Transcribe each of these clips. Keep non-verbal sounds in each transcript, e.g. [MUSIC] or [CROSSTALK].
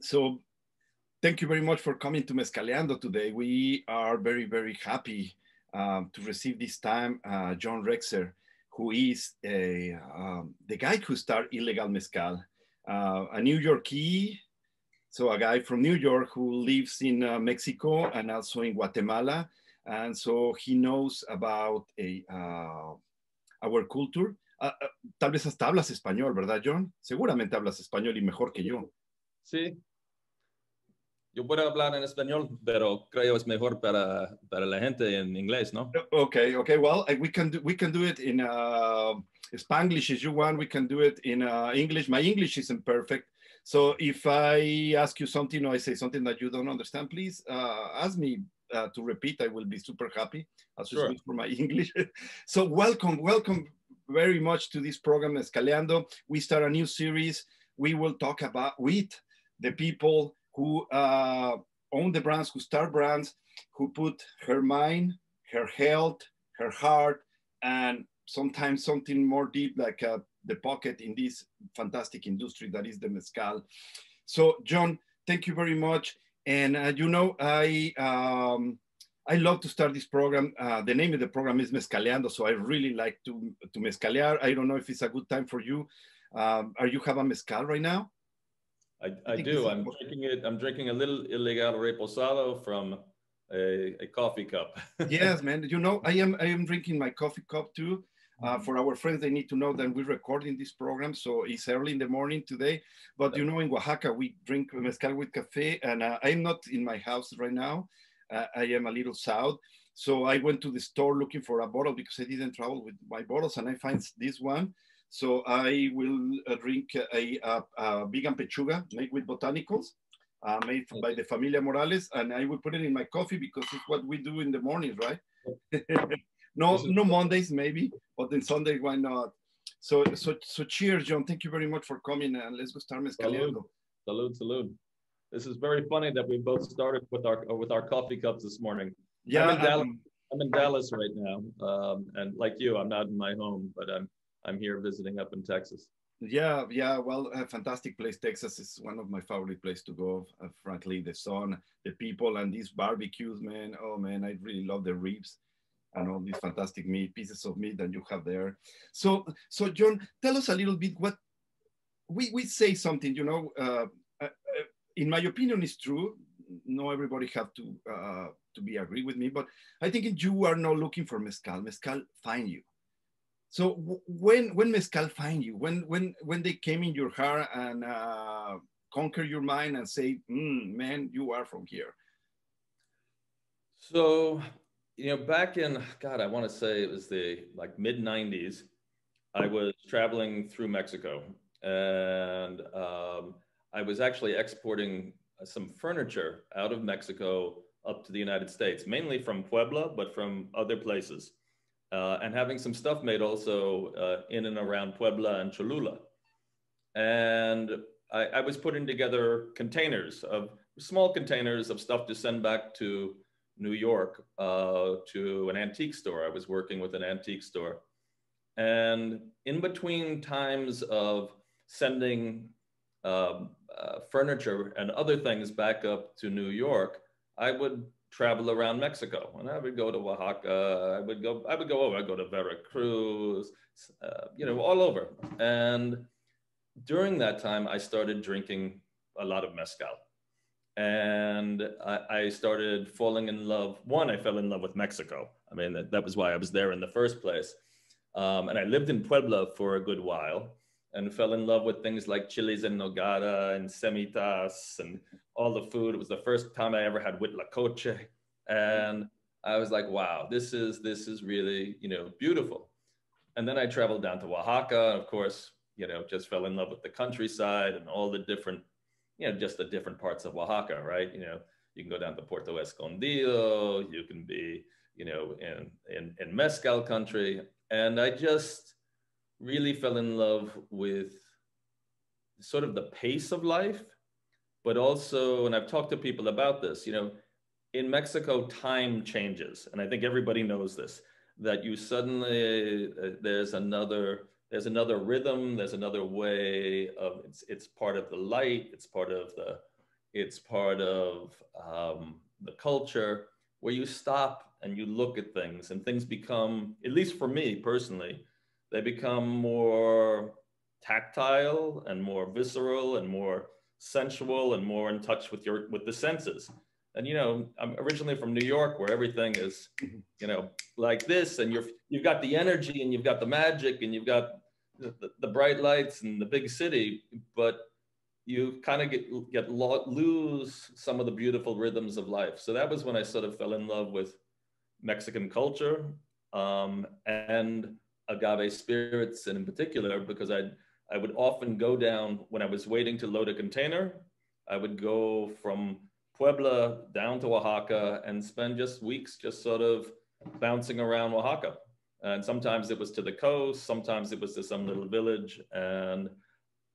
so thank you very much for coming to Mezcaleando today. We are very, very happy um, to receive this time uh, John Rexer, who is a, um, the guy who started Ilegal Mezcal, uh, a New Yorkie, so a guy from New York who lives in uh, Mexico and also in Guatemala. And so he knows about a, uh, our culture. Uh, uh, tal vez hasta hablas español, ¿verdad, John? Seguramente hablas español y mejor que yo. Sí. Yo puedo hablar en español, pero creo es mejor para, para la gente en inglés, ¿no? Okay, okay. Well, we can do, we can do it in uh, Spanglish if you want. We can do it in uh, English. My English isn't perfect. So if I ask you something or I say something that you don't understand, please uh, ask me uh, to repeat. I will be super happy. I'll sure. for my [LAUGHS] English. so welcome, welcome very much to this program, Mezcaleando. We start a new series. We will talk about with the people who uh, own the brands, who start brands, who put her mind, her health, her heart, and sometimes something more deep like uh, the pocket in this fantastic industry that is the mezcal. So, John, thank you very much. And uh, you know, I um, I love to start this program. Uh, the name of the program is Mezcaleando, so I really like to to mezcalear. I don't know if it's a good time for you. Um, are you have a mezcal right now? I, I, I do. I'm drinking it. I'm drinking a little Ilegal reposado from a, a coffee cup. [LAUGHS] yes, man. You know, I am I am drinking my coffee cup too. Uh, mm-hmm. for our friends, they need to know that we're recording this program, so it's early in the morning today. But you know, in Oaxaca, we drink mezcal with cafe, and uh, I'm not in my house right now. Uh, I am a little south, so I went to the store looking for a bottle because I didn't travel with my bottles, and I find this one. So I will uh, drink a, a, a, vegan pechuga made with botanicals, uh, made by the Familia Morales, and I will put it in my coffee because it's what we do in the mornings, right? [LAUGHS] no, no Mondays maybe, but then Sunday why not? So, so, so cheers, John. Thank you very much for coming, and let's go start mezcaleando. Salud, salud. This is very funny that we both started with our with our coffee cups this morning. Yeah, I'm in Dallas, um, I'm in Dallas right now, um, and like you, I'm not in my home, but I'm I'm here visiting up in Texas. Yeah, yeah. Well, a fantastic place. Texas is one of my favorite places to go. Uh, frankly, the sun, the people, and these barbecues, man. Oh man, I really love the ribs and all these fantastic meat pieces of meat that you have there. So, so John, tell us a little bit what we we say something. You know, uh, uh, uh in my opinion, is true. No, everybody have to uh, to be agree with me, but I think you are not looking for mezcal. Mezcal find you so when when mezcal find you, when when when they came in your heart and uh, conquer your mind and say, mm, "Man, you are from here." So you know, back in God, I want to say it was the like mid '90s. I was traveling through Mexico, and um, I was actually exporting some furniture out of Mexico up to the United States, mainly from Puebla, but from other places uh, and having some stuff made also uh, in and around Puebla and Cholula. And I, I, was putting together containers of small containers of stuff to send back to New York uh, to an antique store. I was working with an antique store. And in between times of sending um, uh, furniture and other things back up to New York, I would travel around Mexico. And I would go to Oaxaca. I would go. I would go over. I go to Veracruz. Uh, you know, all over. And during that time, I started drinking a lot of mezcal, and I, I started falling in love. One, I fell in love with Mexico. I mean, that, that was why I was there in the first place. Um, and I lived in Puebla for a good while and fell in love with things like chiles en nogada and semitas and all the food. It was the first time I ever had huitlacoche. And I was like, wow, this is this is really, you know, beautiful. And then I traveled down to Oaxaca, and of course, you know, just fell in love with the countryside and all the different, you know, just the different parts of Oaxaca, right? You know, you can go down to Puerto Escondido, you can be, you know, in in, in mezcal country. And I just really fell in love with sort of the pace of life, but also, and I've talked to people about this, you know, in Mexico, time changes. And I think everybody knows this, that you suddenly, uh, there's another, there's another rhythm, there's another way of, it's, it's part of the light, it's part of the, it's part of um, the culture where you stop and you look at things and things become, at least for me personally, they become more tactile and more visceral and more sensual and more in touch with your with the senses. And you know i'm originally from new york where everything is you know like this and you're you've got the energy and you've got the magic and you've got the, the, bright lights and the big city but you kind of get get lose some of the beautiful rhythms of life. So that was when i sort of fell in love with mexican culture um, and agave spirits and in particular because i i would often go down when i was waiting to load a container i would go from Puebla down to Oaxaca and spend just weeks just sort of bouncing around Oaxaca. And sometimes it was to the coast, sometimes it was to some little village. And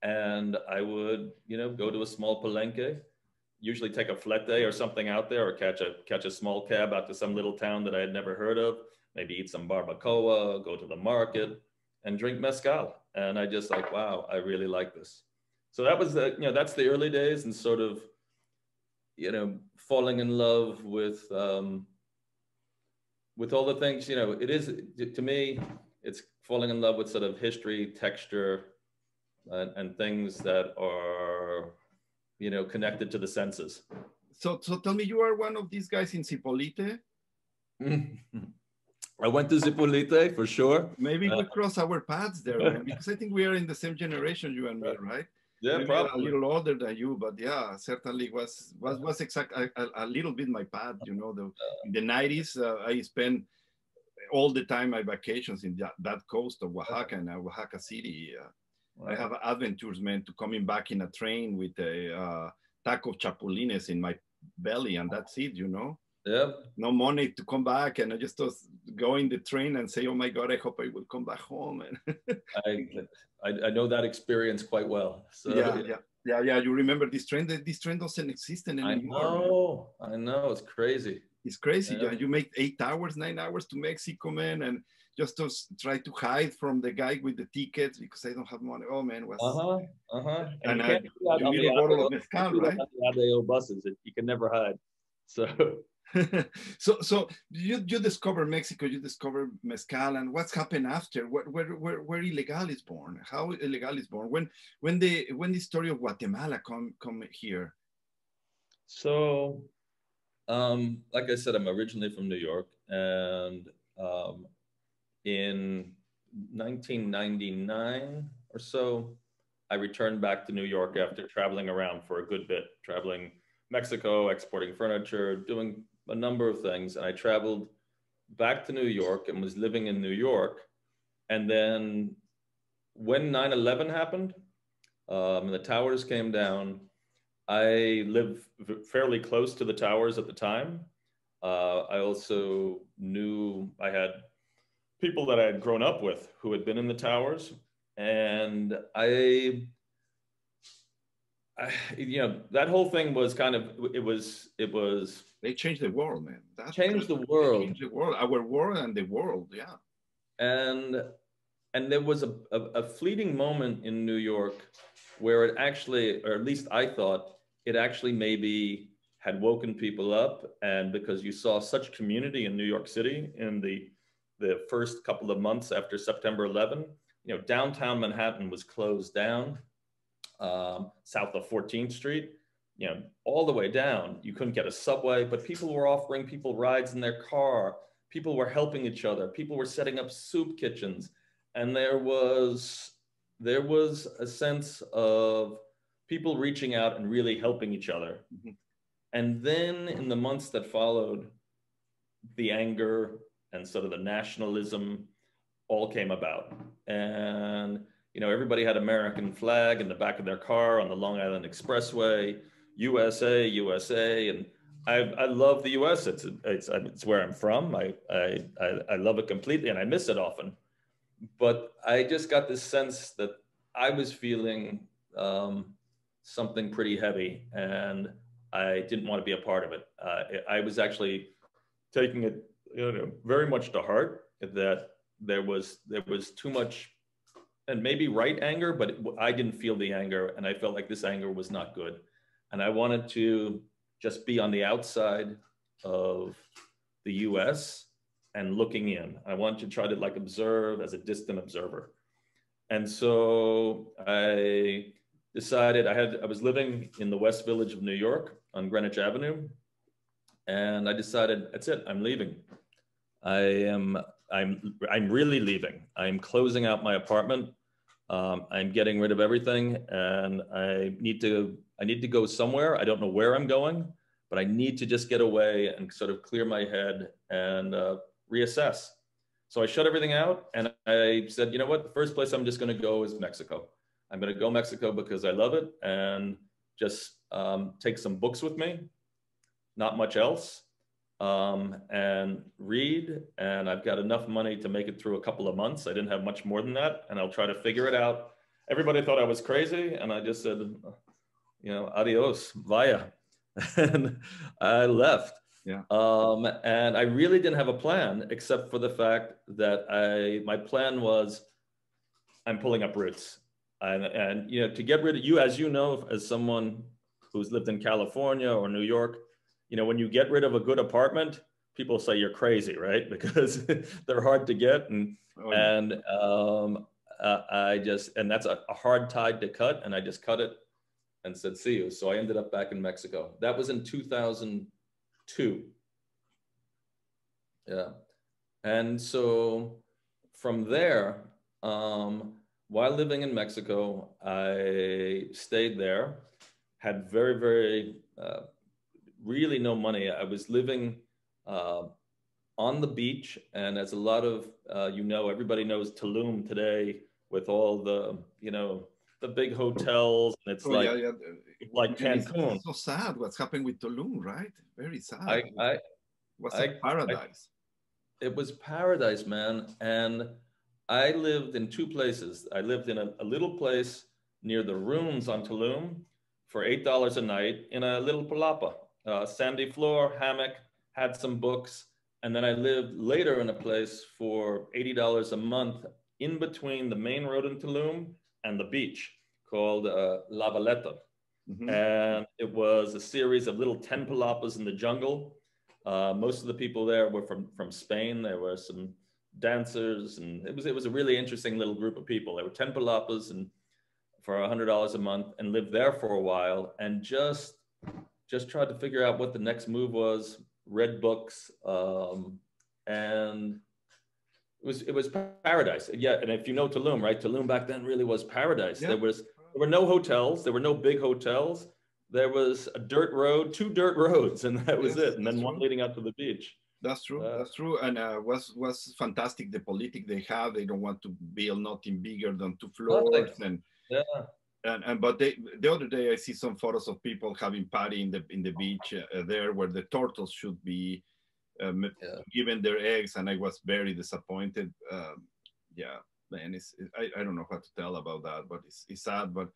and I would, you know, go to a small palenque, usually take a flete or something out there or catch a catch a small cab out to some little town that I had never heard of, maybe eat some barbacoa, go to the market and drink mezcal. And I just like, wow, I really like this. So that was the, you know, that's the early days and sort of you know, falling in love with um, with all the things. You know, it is to me, it's falling in love with sort of history, texture, and, and things that are, you know, connected to the senses. So, so tell me, you are one of these guys in Zipolite. [LAUGHS] I went to Zipolite for sure. Maybe we uh, cross our paths there, [LAUGHS] because I think we are in the same generation, you and me, right? Yeah, Maybe probably a little older than you, but yeah, certainly was was was exact a, a, little bit my path. You know, the in the nineties, uh, I spent all the time my vacations in that, that coast of Oaxaca and uh, Oaxaca City. Uh, wow. I have adventures, man, to coming back in a train with a uh, taco chapulines in my belly, and that's it. You know. Yeah. No money to come back, and I just was going the train and say, "Oh my God, I hope I will come back home." And [LAUGHS] I, I, I know that experience quite well. So yeah, yeah, yeah, yeah. You remember this train? This train doesn't exist anymore. I know, I know. It's crazy. It's crazy. Yeah. You make eight hours, nine hours to Mexico, man, and just to try to hide from the guy with the tickets because I don't have money. Oh man, was uh huh, uh huh. And, and uh, you need a bottle of mezcal, right? The buses, you can never hide. So [LAUGHS] so so you you discover Mexico, you discover mezcal, and what's happened after? Where where where, where Ilegal is born? How Ilegal is born? When when the when the story of Guatemala come come here? So, um, like I said, I'm originally from New York, and um, in 1999 or so, I returned back to New York after traveling around for a good bit, traveling Mexico, exporting furniture, doing a number of things. And I traveled back to New York and was living in New York. And then when 9 11 happened, um, and the towers came down, I lived fairly close to the towers at the time. Uh, I also knew I had people that I had grown up with who had been in the towers. And I I, you know that whole thing was kind of it was it was they changed the world man. That changed the world. changed the world. Our world and the world yeah. And and there was a, a, a fleeting moment in new york where it actually or at least i thought it actually maybe had woken people up. And because you saw such community in new york city in the the first couple of months after september 11 you know downtown manhattan was closed down um, south of 14th Street, you know, all the way down. You couldn't get a subway, but people were offering people rides in their car. People were helping each other. People were setting up soup kitchens, and there was there was a sense of people reaching out and really helping each other. Mm-hmm. And then in the months that followed, the anger and sort of the nationalism all came about. And you know, everybody had American flag in the back of their car on the Long Island Expressway, USA, USA, and I, I love the U.S. It's, it's it's where I'm from. I, I I love it completely, and I miss it often. But I just got this sense that I was feeling um, something pretty heavy, and I didn't want to be a part of it. Uh, I was actually taking it you know, very much to heart that there was there was too much and maybe right anger, but I didn't feel the anger, and I felt like this anger was not good. and I wanted to just be on the outside of the US and looking in. I wanted to try to like observe as a distant observer. And so I decided I had I was living in the West Village of New York on Greenwich Avenue. And I decided that's it, I'm leaving. I am I'm I'm really leaving. I'm closing out my apartment. Um, I'm getting rid of everything and I need to I need to go somewhere. I don't know where I'm going, but I need to just get away and sort of clear my head and uh, reassess. So I shut everything out and I said, you know what? The first place I'm just going to go is Mexico. I'm going to go Mexico because I love it and just um, take some books with me, not much else, um, and read. And I've got enough money to make it through a couple of months. I didn't have much more than that, and I'll try to figure it out. Everybody thought I was crazy, and I just said, you know, adios, vaya, [LAUGHS] and I left. Yeah. Um, and I really didn't have a plan except for the fact that I my plan was I'm pulling up roots. And, and you know, to get rid of you, as you know, as someone who's lived in California or New York, you know, when you get rid of a good apartment, people say you're crazy, right? [LAUGHS] Because they're hard to get. And, oh, yeah. and um, uh, I just, and that's a, a hard tide to cut. And I just cut it and said, see you. So I ended up back in Mexico. That was in 2002. Yeah. And so from there, um, while living in Mexico, I stayed there, had very, very, uh, really no money. I was living uh, on the beach. And as a lot of, uh, you know, everybody knows Tulum today with all the, you know, the big hotels. And it's oh, like, yeah, yeah. like Cancun. It's so sad what's happening with Tulum, right? Very sad. I, I, What's a paradise? I, it was paradise, man. And I lived in two places. I lived in a, a little place near the ruins on Tulum for $8 a night in a little palapa, uh, sandy floor, hammock, had some books. And then I lived later in a place for $80 a month in between the main road in Tulum and the beach called uh, La Valeta. Mm-hmm. And it was a series of little 10 palapas in the jungle. Uh, most of the people there were from, from Spain. There were some dancers, and it was, it was a really interesting little group of people. There were 10 palapas and for $100 a month and lived there for a while and just, just tried to figure out what the next move was, read books, um, and it was, it was paradise. Yeah, and if you know Tulum, right? Tulum back then really was paradise. Yeah. There was there were no hotels. There were no big hotels. There was a dirt road, two dirt [LAUGHS] roads, and that was yes, it. And then one leading out to the beach. That's true. Uh, that's true. And uh, was was fantastic the politic they have. They don't want to build nothing bigger than two floors. Nothing. And yeah. And, and but they, the other day I see some photos of people having party in the in the beach uh, there where the turtles should be um, yeah. given their eggs, and I was very disappointed. Um, yeah, man, it's it, I, I don't know what to tell about that, but it's, it's sad. But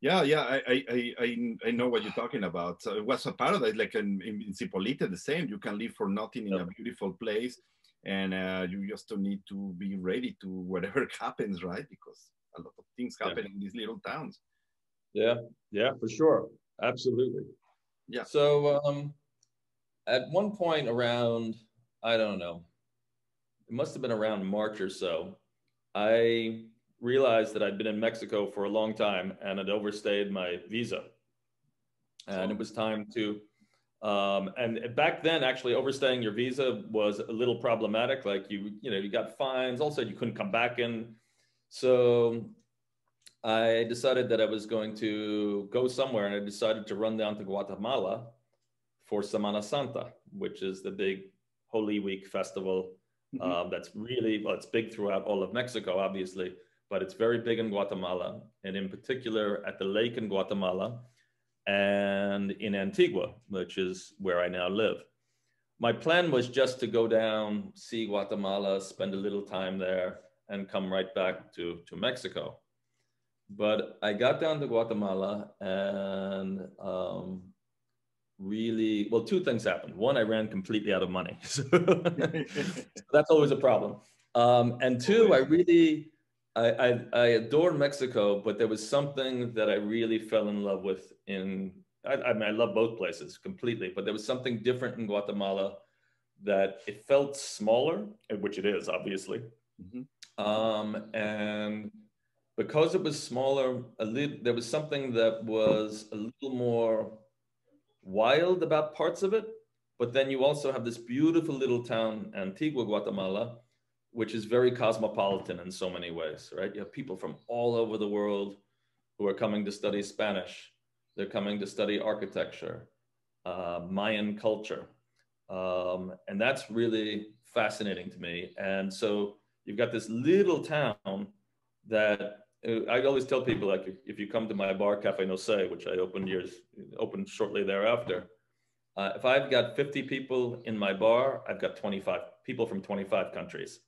yeah, yeah, I, I, I, I know what you're talking about. So it was a paradise, like in, in, Zipolite, the same. You can live for nothing in a beautiful place, and uh, you just don't need to be ready to whatever [LAUGHS] happens, right? Because a lot of things happen yeah. in these little towns. Yeah, yeah, for sure, absolutely. Yeah. So um, at one point around, I don't know, it must have been around March or so. I realized that I'd been in Mexico for a long time and had overstayed my visa. And it was time to, um, and back then, actually, overstaying your visa was a little problematic. Like you, you know, you got fines. Also, you couldn't come back in. So I decided that I was going to go somewhere, and I decided to run down to Guatemala for Semana Santa, which is the big Holy Week festival Mm-hmm. Um, that's really well, it's big throughout all of Mexico, obviously, but it's very big in Guatemala, and in particular at the lake in Guatemala and in Antigua, which is where I now live. My plan was just to go down, see Guatemala, spend a little time there, and come right back to, to Mexico. But I got down to Guatemala and um, really well two things happened one i ran completely out of money [LAUGHS] so, that's always a problem um, and two i really I, I, I adore mexico but there was something that i really fell in love with in I, I mean, I love both places completely, but there was something different in Guatemala that it felt smaller, which it is obviously. Mm-hmm. Um, and because it was smaller, a little, there was something that was a little more wild about parts of it. But then you also have this beautiful little town, Antigua, Guatemala, which is very cosmopolitan in so many ways, right? You have people from all over the world who are coming to study Spanish. They're coming to study architecture, uh, Mayan culture. Um, and that's really fascinating to me. And so you've got this little town that uh, I always tell people like if you come to my bar Cafe No Sé, which I opened years opened shortly thereafter, uh, if I've got 50 people in my bar, I've got 25 people from 25 countries,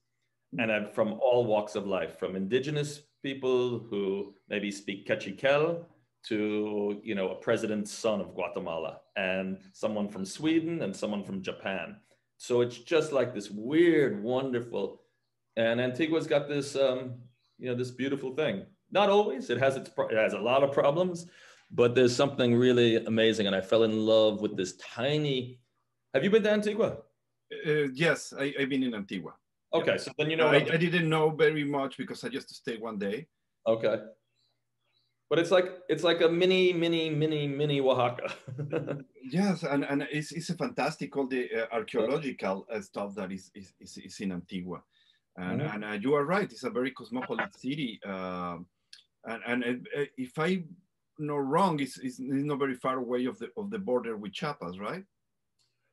and I'm from all walks of life, from indigenous people who maybe speak Kaqchikel to you know a president's son of Guatemala, and someone from Sweden and someone from Japan. So it's just like this weird, wonderful, and Antigua's got this. Um, you know this beautiful thing. Not always. It has its it has a lot of problems, but there's something really amazing. And I fell in love with this tiny. Have you been to Antigua? Uh, yes, I, have been in Antigua. Okay, yeah. so then you know. I, I didn't know very much because I just stayed one day. Okay but it's like it's like a mini mini mini mini oaxaca [LAUGHS] yes and, and it's, it's a fantastic all the uh, archaeological uh, stuff that is, is, is in antigua and, mm-hmm. and uh, you are right, it's a very cosmopolitan city. Uh, and, and uh, if I'm not wrong, it's, it's, not very far away of the, of the border with Chiapas, right?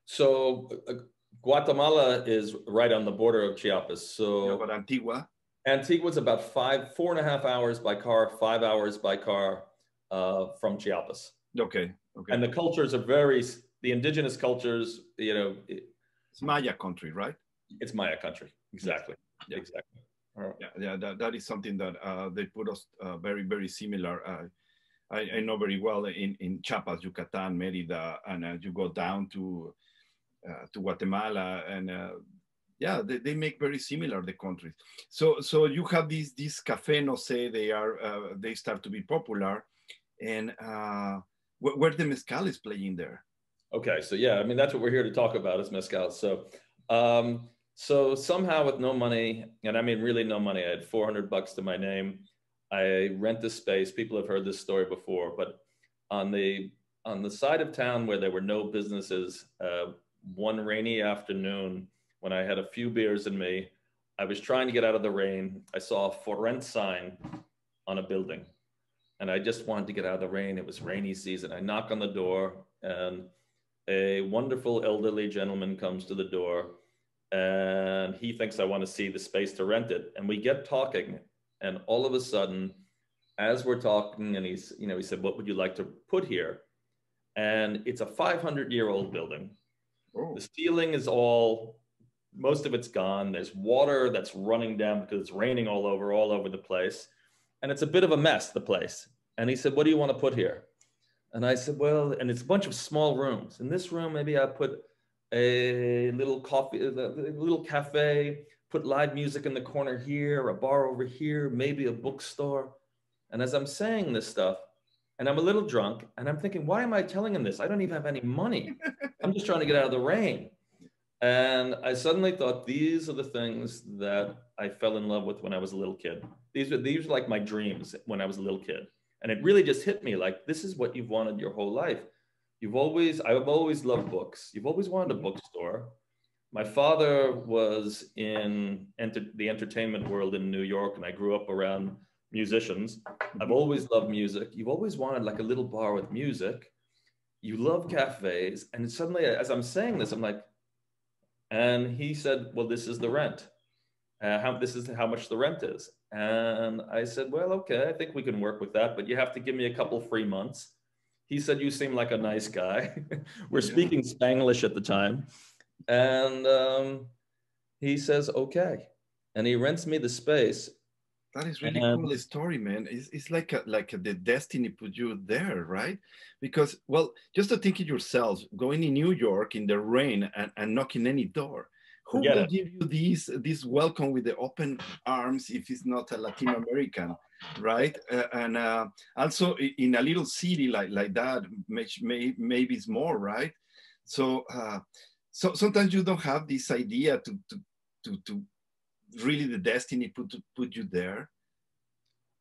So uh, Guatemala is right on the border of Chiapas. So yeah, but Antigua? Antigua is about five, four and a half hours by car, five hours by car uh, from Chiapas. Okay. Okay. And the cultures are very, the indigenous cultures, you know. It, it's Maya country, right? It's Maya country, exactly yeah. exactly. Yeah, yeah, that, that is something that uh, they put us uh, very, very similar. Uh, I, I, know very well in, in Chiapas, Yucatan, Merida, and uh, you go down to uh, to Guatemala, and uh, yeah, they, they make very similar the countries. So so you have these these cafe no sé they are they start to be popular, and wh where the mezcal is playing there. Okay, so yeah, I mean that's what we're here to talk about is mezcal. So. Um, so somehow with no money, and I mean really no money, I had 400 bucks to my name. I rent the space. People have heard this story before, but on the on the side of town where there were no businesses, uh, one rainy afternoon when I had a few beers in me, I was trying to get out of the rain. I saw a for rent sign on a building, and I just wanted to get out of the rain. It was rainy season. I knock on the door, and a wonderful elderly gentleman comes to the door and he thinks I want to see the space to rent it. And we get talking, and all of a sudden, as we're talking, and he's, you know, he said, What would you like to put here? And it's a 500 year old mm-hmm. building. Oh. The ceiling is all, most of it's gone. There's water that's running down because it's raining all over, all over the place. And it's a bit of a mess, the place. And he said, What do you want to put here? And I said, Well, and it's a bunch of small rooms. In this room, maybe I put a little coffee, a little cafe, put live music in the corner here, a bar over here, maybe a bookstore. And as I'm saying this stuff, and I'm a little drunk, and I'm thinking, why am I telling him this? I don't even have any money. [LAUGHS] I'm just trying to get out of the rain. And I suddenly thought these are the things that I fell in love with when I was a little kid. These were these were like my dreams when I was a little kid. And it really just hit me like this is what you've wanted your whole life. You've always, I've always loved books. You've always wanted a bookstore. My father was in enter, the entertainment world in New York, and I grew up around musicians. I've always loved music. You've always wanted like a little bar with music. You love cafes. And suddenly, as I'm saying this, I'm like, and he said, Well, this is the rent. Uh, how, this is how much the rent is. And I said, Well, okay, I think we can work with that, but you have to give me a couple free months. He said, You seem like a nice guy. [LAUGHS] We're yeah. speaking Spanglish at the time. And um, he says, Okay. And he rents me the space. That is really and, cool story, man. It's, it's like a, like a, the destiny put you there, right? Because, well, just to think it yourselves, going in New York in the rain and, and knocking any door, who will it. give you these this welcome with the open arms if it's not a Latin American? Right? Uh, and uh, also in a little city like like that, may, may, maybe it's more, right? So uh, so sometimes you don't have this idea to to to, to really the destiny put to put you there.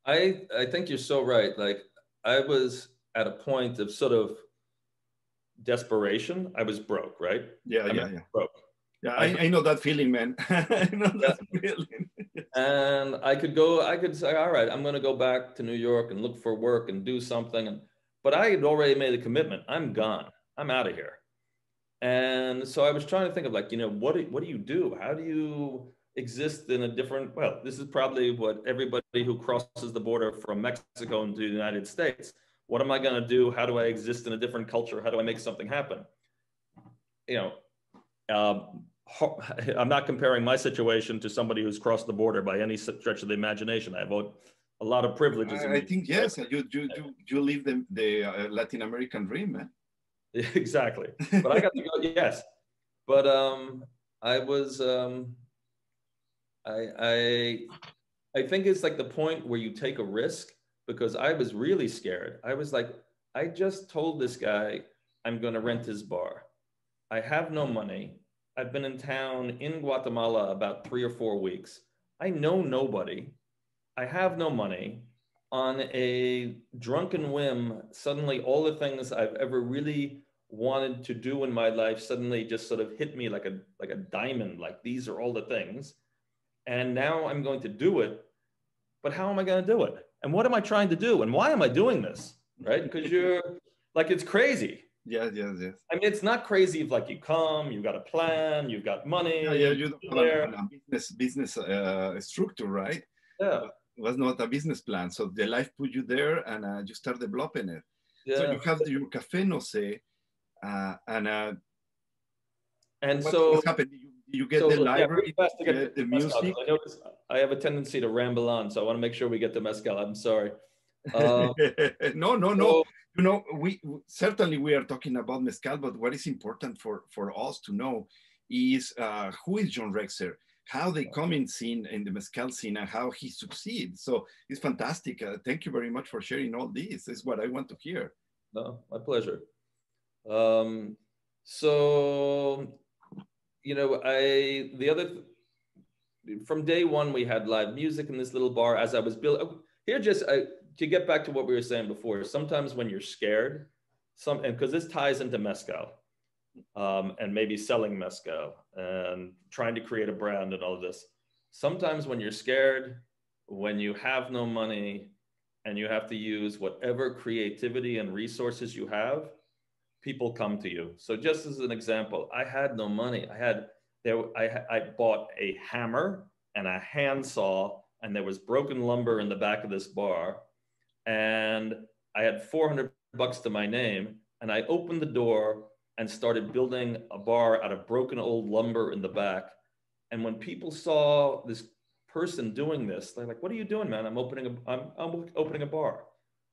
I I think you're so right. Like I was at a point of sort of desperation. I was broke, right? Yeah, I yeah, yeah. Broke. Yeah, I, I, know that feeling, man. [LAUGHS] I know that feeling. And I could go, I could say, all right, I'm going to go back to New York and look for work and do something. And but I had already made a commitment. I'm gone. I'm out of here. And so I was trying to think of like, you know, what do, what do you do? How do you exist in a different? Well, this is probably what everybody who crosses the border from Mexico into the United States. What am I going to do? How do I exist in a different culture? How do I make something happen? You know, um, [LAUGHS] I'm not comparing my situation to somebody who's crossed the border by any stretch of the imagination. I have a, a lot of privileges. I, I think yes, you you you, you live the the uh, Latin American dream, man. [LAUGHS] exactly, but I got to go. [LAUGHS] Yes, but um, I was um, I I I think it's like the point where you take a risk because I was really scared. I was like, I just told this guy I'm going to rent his bar. I have no money. I've been in town in Guatemala about three or four weeks. I know nobody. I have no money. On a drunken whim, suddenly all the things I've ever really wanted to do in my life suddenly just sort of hit me like a like a diamond. Like these are all the things, and now I'm going to do it. But how am I going to do it? And what am I trying to do? And why am I doing this? Right? Because you're like it's crazy. Yes, yes, yes. I mean, it's not crazy if like you come, you've got a plan, you've got money. Yeah, yeah you don't have a, business business uh, structure, right? Yeah. It was not a business plan. So the life put you there and uh, you start developing it. Yeah. So you have your cafe no sé, uh, and uh, and what, so what happened? You, you get so, the library, yeah, get, get the music. I notice I have a tendency to ramble on, so I want to make sure we get the mezcal. I'm sorry. Uh, [LAUGHS] no, no, no you know, we certainly we are talking about mezcal, but what is important for for us to know is uh, who is John Rexer, how they come in scene in the mezcal scene, and how he succeeds. So it's fantastic. Uh, thank you very much for sharing all this. This Is what I want to hear. No, my pleasure. Um, so, you know, I the other from day one we had live music in this little bar as I was building. Oh, here, just I to get back to what we were saying before, sometimes when you're scared, some and because this ties into mezcal, um, and maybe selling mezcal and trying to create a brand and all of this. Sometimes when you're scared, when you have no money, and you have to use whatever creativity and resources you have, people come to you. So just as an example, I had no money. I had there. I I bought a hammer and a handsaw, and there was broken lumber in the back of this bar and I had 400 bucks to my name. And I opened the door and started building a bar out of broken old lumber in the back. And when people saw this person doing this, they're like, "What are you doing, man? I'm opening a I'm, I'm opening a bar.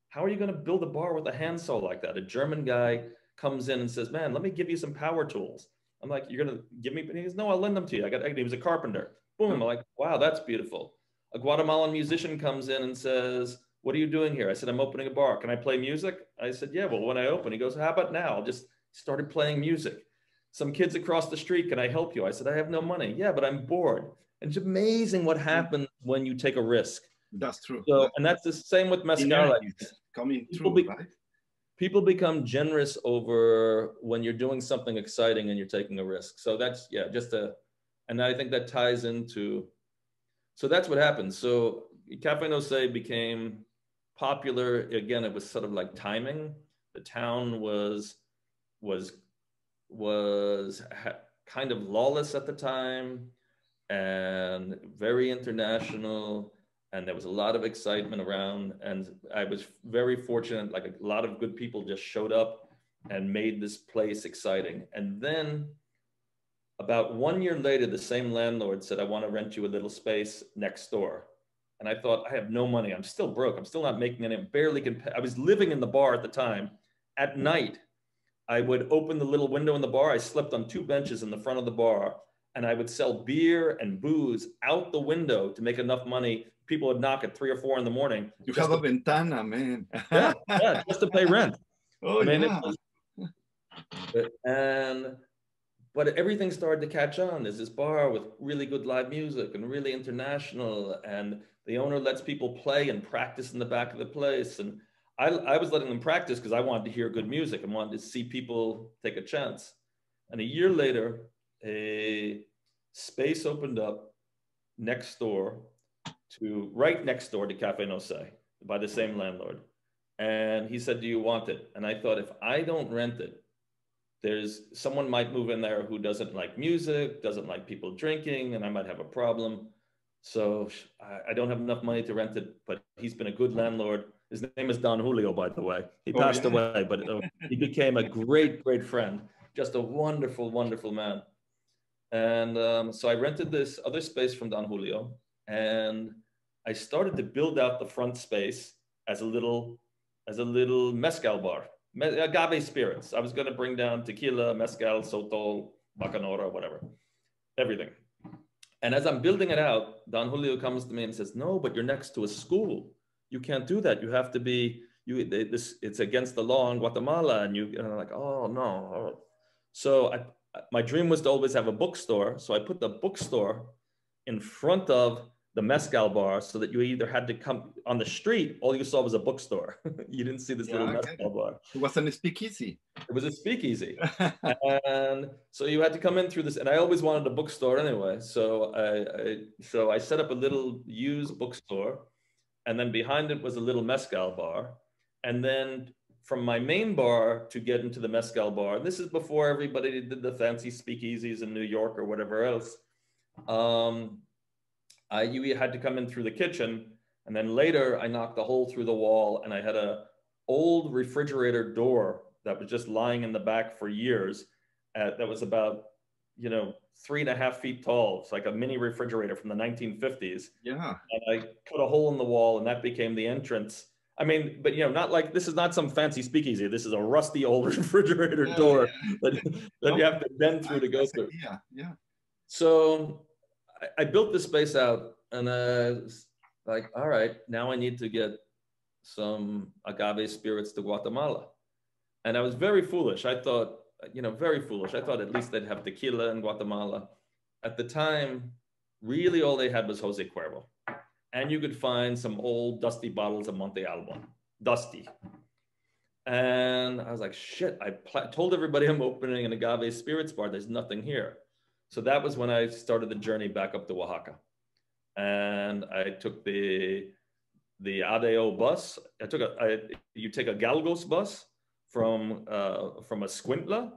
How are you going to build a bar with a handsaw like that?" A German guy comes in and says, "Man, let me give you some power tools." I'm like, "You're going to give me?" And he goes, "No, I'll lend them to you." I got. He was a carpenter. Boom. I'm like, "Wow, that's beautiful." A Guatemalan musician comes in and says, what are you doing here? I said, I'm opening a bar. Can I play music? I said, yeah, well, when I open, he goes, how about now? I'll just started playing music. Some kids across the street, can I help you? I said, I have no money. Yeah, but I'm bored. And it's amazing what happens when you take a risk. That's true. So, and that's the same with mezcal. Coming people through, be, right? People become generous over when you're doing something exciting and you're taking a risk. So that's, yeah, just a, and I think that ties into, so that's what happens. So Cafe No Sé became popular. Again, it was sort of like timing. The town was was was kind of lawless at the time and very international and there was a lot of excitement around and i was very fortunate like a lot of good people just showed up and made this place exciting and then about one year later the same landlord said i want to rent you a little space next door and I thought, I have no money. I'm still broke. I'm still not making any, barely can I was living in the bar at the time. At night, I would open the little window in the bar. I slept on two benches in the front of the bar and I would sell beer and booze out the window to make enough money. people would knock at three or four in the morning. You have a to, ventana, man. [LAUGHS] yeah, yeah, just to pay rent. [LAUGHS] Oh, I mean, yeah. Was, and but everything started to catch on. There's this bar with really good live music and really international, and the owner lets people play and practice in the back of the place. And I, I was letting them practice because I wanted to hear good music and wanted to see people take a chance. And a year later, a space opened up next door to right next door to Cafe No Sé by the same landlord. And he said, Do you want it? And I thought, if I don't rent it, there's someone might move in there who doesn't like music, doesn't like people drinking, and I might have a problem. So I, I don't have enough money to rent it, but he's been a good landlord. His name is Don Julio, by the way. He oh, passed yeah. away, but uh, he became a great, great friend. Just a wonderful, wonderful man. And um, so I rented this other space from Don Julio, and I started to build out the front space as a little, as a little mezcal bar agave spirits. I was going to bring down tequila, mezcal, sotol, bacanora, whatever, everything. And as I'm building it out, Don Julio comes to me and says, "No, but you're next to a school. You can't do that. You have to be you. This it's against the law in Guatemala." And you and I'm like, "Oh no." So I, my dream was to always have a bookstore. So I put the bookstore in front of the mezcal bar so that you either had to come on the street, all you saw was a bookstore. [LAUGHS] you didn't see this yeah, little okay. mezcal bar. It wasn't a speakeasy. It was a speakeasy. [LAUGHS] and so you had to come in through this. And I always wanted a bookstore anyway. So I, I, so I set up a little used bookstore. And then behind it was a little mezcal bar. And then from my main bar to get into the mezcal bar, and this is before everybody did the fancy speakeasies in New York or whatever else. Um, I you had to come in through the kitchen, and then later I knocked a hole through the wall, and I had a old refrigerator door that was just lying in the back for years. Uh, that was about you know three and a half feet tall. It's like a mini refrigerator from the 1950s. Yeah. And I cut a hole in the wall, and that became the entrance. I mean, but you know, not like this is not some fancy speakeasy. This is a rusty old [LAUGHS] refrigerator yeah, door yeah. that, that you have to bend through to go through. Yeah, yeah. So I, I built the space out and I was like, all right, now I need to get some agave spirits to Guatemala. And I was very foolish. I thought, you know, very foolish. I thought at least they'd have tequila in Guatemala. At the time, really all they had was Jose Cuervo. And you could find some old dusty bottles of Monte Alban, dusty. And I was like, shit, I pl- told everybody I'm opening an agave spirits bar. There's nothing here. So that was when I started the journey back up to Oaxaca. And I took the the ADO bus. I took a I, you take a Galgos bus from uh, from Escuintla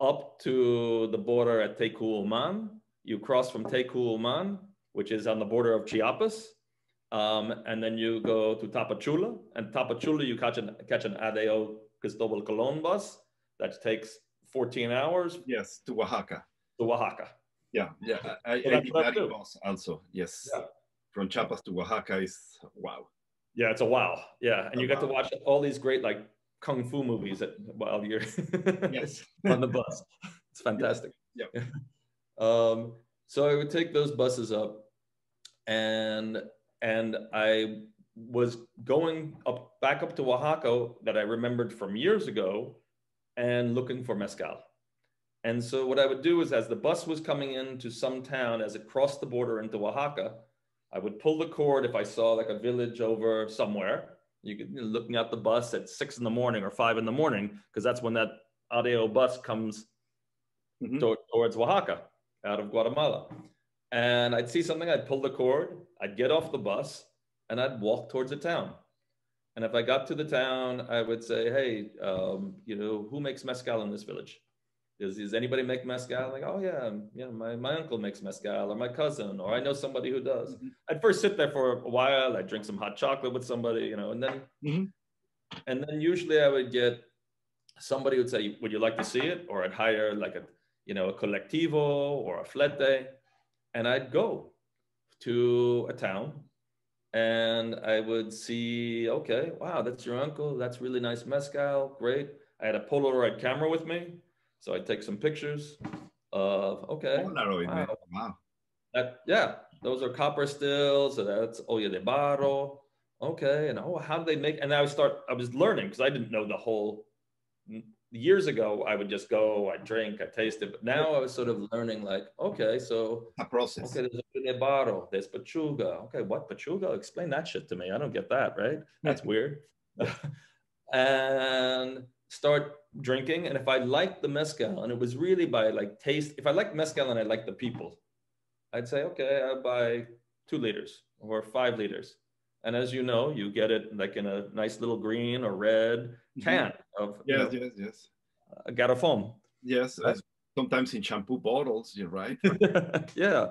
up to the border at Tecún Umán. You cross from Tecún Umán, which is on the border of Chiapas, um, and then you go to Tapachula. And Tapachula, you catch an catch an ADO Cristobal Colon bus that takes 14 hours. Yes, to Oaxaca to Oaxaca. Yeah, yeah. I, so I did that also. Yes. Yeah. From Chiapas to Oaxaca is wow. Yeah, it's a wow. Yeah, and a you wow. get to watch all these great like kung fu movies at, while you're [LAUGHS] yes on the bus. It's fantastic. Yeah. [LAUGHS] Um, so I would take those buses up, and and I was going up back up to Oaxaca that I remembered from years ago, and looking for mezcal. And so what I would do is as the bus was coming into some town, as it crossed the border into Oaxaca, I would pull the cord if I saw like a village over somewhere. You could you know, looking at the bus at six in the morning or five in the morning, because that's when that ADO bus comes mm-hmm. to, towards Oaxaca out of Guatemala. And I'd see something, I'd pull the cord, I'd get off the bus, and I'd walk towards the town. And if I got to the town, I would say, hey, um, you know, who makes mezcal in this village? Does, anybody make mezcal? Like, oh yeah, yeah, my, my uncle makes mezcal or my cousin, or I know somebody who does. Mm-hmm. I'd first sit there for a while, I'd drink some hot chocolate with somebody, you know, and then mm-hmm. and then usually I would get somebody would say, Would you like to see it? Or I'd hire like a you know, a colectivo or a flete, and I'd go to a town and I would see, okay, wow, that's your uncle. That's really nice mezcal. Great. I had a Polaroid camera with me. So I take some pictures of okay. Polaroid, wow. wow. That, yeah, those are copper stills. So that's olla de barro. Okay. And oh, how do they make? And I was start, I was learning because I didn't know the whole years ago, I would just go, I drink, I taste it. But now I was sort of learning like, okay, so a process. Okay, there's a nebaro, there's pechuga. Okay, what pechuga? Explain that shit to me. I don't get that, right? That's weird. [LAUGHS] and start drinking. And if I liked the mezcal, and it was really by like taste, if I liked mezcal and I liked the people, I'd say, okay, I'll buy two liters or five liters. And as you know, you get it like in a nice little green or red mm-hmm. can mm-hmm. of yes, you know, yes, yes. A garrafon. Yes, right? sometimes in shampoo bottles. You're right. [LAUGHS] yeah,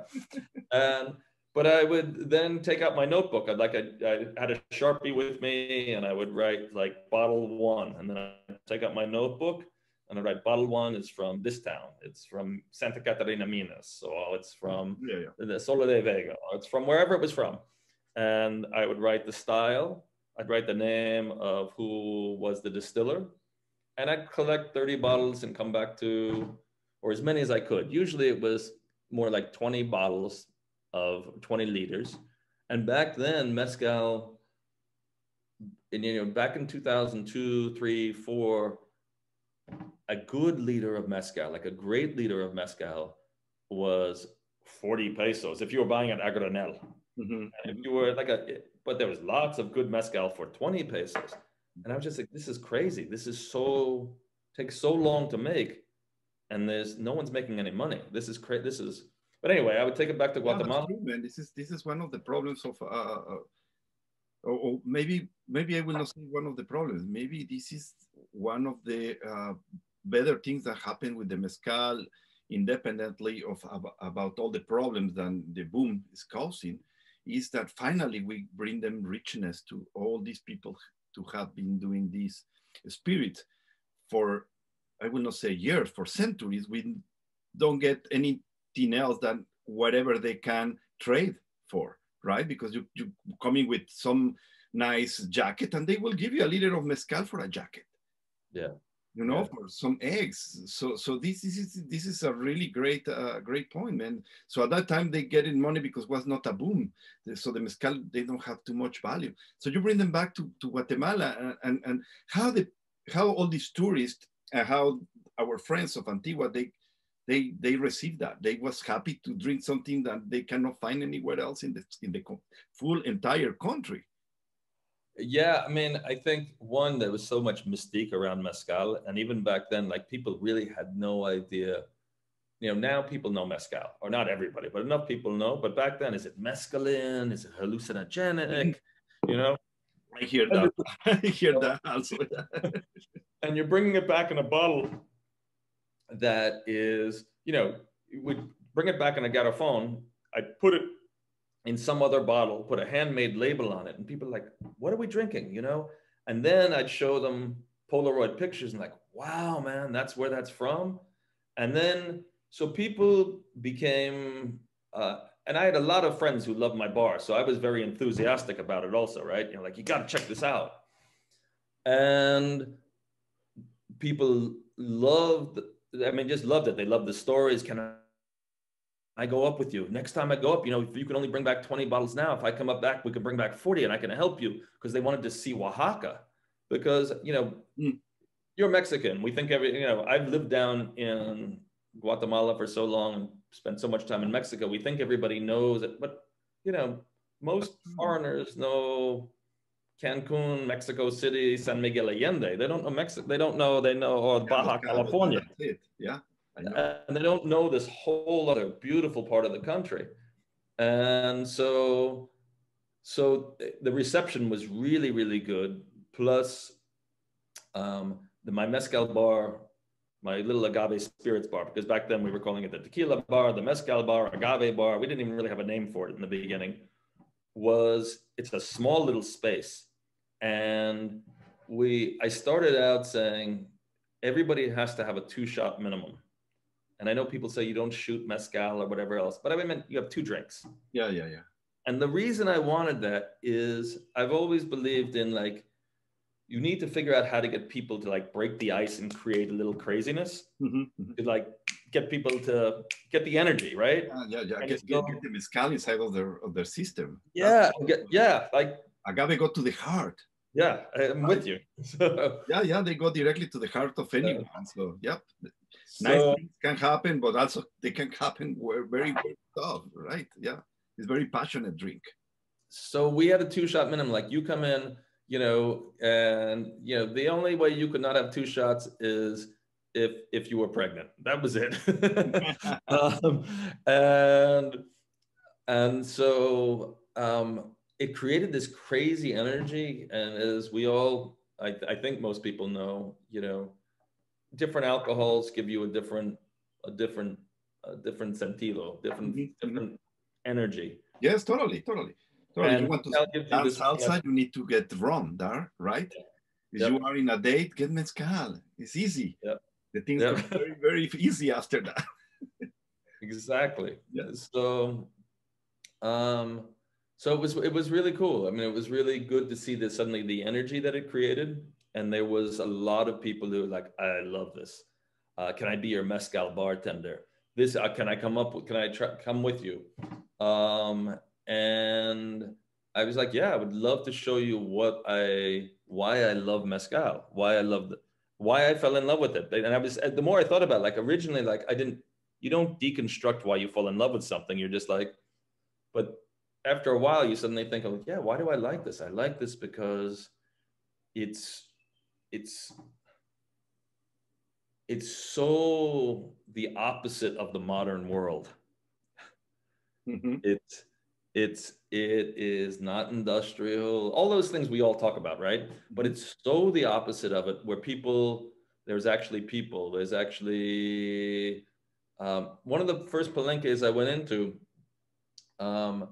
and but I would then take out my notebook. I'd like I, I had a sharpie with me, and I would write like bottle one, and then I'd take out my notebook and I write bottle one is from this town. It's from Santa Catarina Minas, so oh, it's from mm, yeah, yeah. the Sola de Vega. Oh, it's from wherever it was from and I would write the style. I'd write the name of who was the distiller, and I'd collect 30 bottles and come back to, or as many as I could. Usually it was more like 20 bottles of 20 liters. And back then, mezcal, and you know, back in 2002, three, four, a good liter of mezcal, like a great liter of mezcal, was 40 pesos if you were buying at a granel. Mm-hmm. if you were like a, but there was lots of good mezcal for 20 pesos. And I was just like, this is crazy. This is so, takes so long to make. And there's no one's making any money. This is crazy. This is, but anyway, I would take it back to Guatemala. Yeah, man. This is, this is one of the problems of, uh, uh, or, or, maybe, maybe I will not say one of the problems. Maybe this is one of the uh, better things that happened with the mezcal independently of about all the problems that the boom is causing is that finally we bring them richness to all these people to have been doing this spirit for, I will not say years, for centuries. We don't get else than whatever they can trade for, right? Because you, you coming with some nice jacket and they will give you a liter of mezcal for a jacket. Yeah you know, yeah. for some eggs. So so this is this is a really great uh, great point, man. So at that time they get in money because was not a boom. So the mezcal they don't have too much value. So you bring them back to, to Guatemala and, and, and how the how all these tourists and how our friends of Antigua they they they received that. They was happy to drink something that they cannot find anywhere else in the in the full entire country. Yeah, I mean, I think one there was so much mystique around mezcal, and even back then, like people really had no idea. You know, now people know mezcal, or not everybody, but enough people know. But back then, is it mescaline? Is it hallucinogenic? Mm-hmm. You know, I hear that. [LAUGHS] I hear that also. and you're bringing it back in a bottle that is, you know, would bring it back in a garrafon. I put it in some other bottle, put a handmade label on it, and people are like, "What are we drinking?" You know. And then I'd show them Polaroid pictures and like, "Wow, man, that's where that's from." And then so people became, uh, and I had a lot of friends who loved my bar, so I was very enthusiastic about it also, right? You know, like you got to check this out. And people loved, I mean, just loved it. They loved the stories. Can I I go up with you. Next time I go up, you know, if you can only bring back 20 bottles now, if I come up back, we can bring back 40 and I can help you because they wanted to see Oaxaca. Because, you know, mm. you're Mexican. We think every, you know, I've lived down in Guatemala for so long and spent so much time in Mexico. We think everybody knows it, but, you know, most hmm. foreigners know Cancun, Mexico City, San Miguel Allende. They don't know Mexico. They don't know, they know oh, Baja California. Yeah and they don't know this whole other beautiful part of the country and so so the reception was really really good plus um, the, my mezcal bar my little agave spirits bar because back then we were calling it the tequila bar the mezcal bar agave bar we didn't even really have a name for it in the beginning was it's a small little space and we i started out saying everybody has to have a two shot minimum and I know people say you don't shoot mezcal or whatever else, but I meant you have two drinks. Yeah, yeah, yeah. And the reason I wanted that is I've always believed in like you need to figure out how to get people to like break the ice and create a little craziness Mhm, mhm. to like get people to get the energy, right? Yeah, yeah, yeah. And Get, so- get, get the mezcal inside of their of their system. Yeah, get, yeah, like Agave go to the heart. yeah, I'm with you. [LAUGHS] So, Yeah, yeah, they go directly to the heart of anyone. So, yep, nice things can happen, but also they can happen where very, very tough, right? Yeah, it's very passionate drink. so we had a two shot minimum. Like you come in, you know, and you know the only way you could not have two shots is if if you were pregnant. That was it. [LAUGHS] [LAUGHS] um, and and so um, it created this crazy energy. And as we all, I, I think most people know, you know, different alcohols give you a different a different a different sentido, different Mhm, mhm. different energy. Yes, totally, totally. Totally. And you want to dance outside, you need to get rum there, right? If Yep. you are in a date, get mezcal. It's easy. Yep. The things Yep. are very, very easy after that. [LAUGHS] Exactly. Yeah. So, um, so it was it was really cool. I mean, it was really good to see that suddenly the energy that it created, and there was a lot of people who were like, "I love this. Uh, can I be your mezcal bartender? This uh, can I come up with? Can I try, come with you?" Um, and I was like, "Yeah, I would love to show you what I why I love mezcal, why I love the, why I fell in love with it." And I was the more I thought about, it, like originally, like I didn't you don't deconstruct why you fall in love with something. You're just like, but after a while, you suddenly think, oh, yeah, why do I like this? I like this because it's, it's, it's so the opposite of the modern world. Mhm. It's, it's, it is not industrial, all those things we all talk about, right? But it's so the opposite of it, where people, there's actually people, there's actually, um, one of the first palenques I went into, um,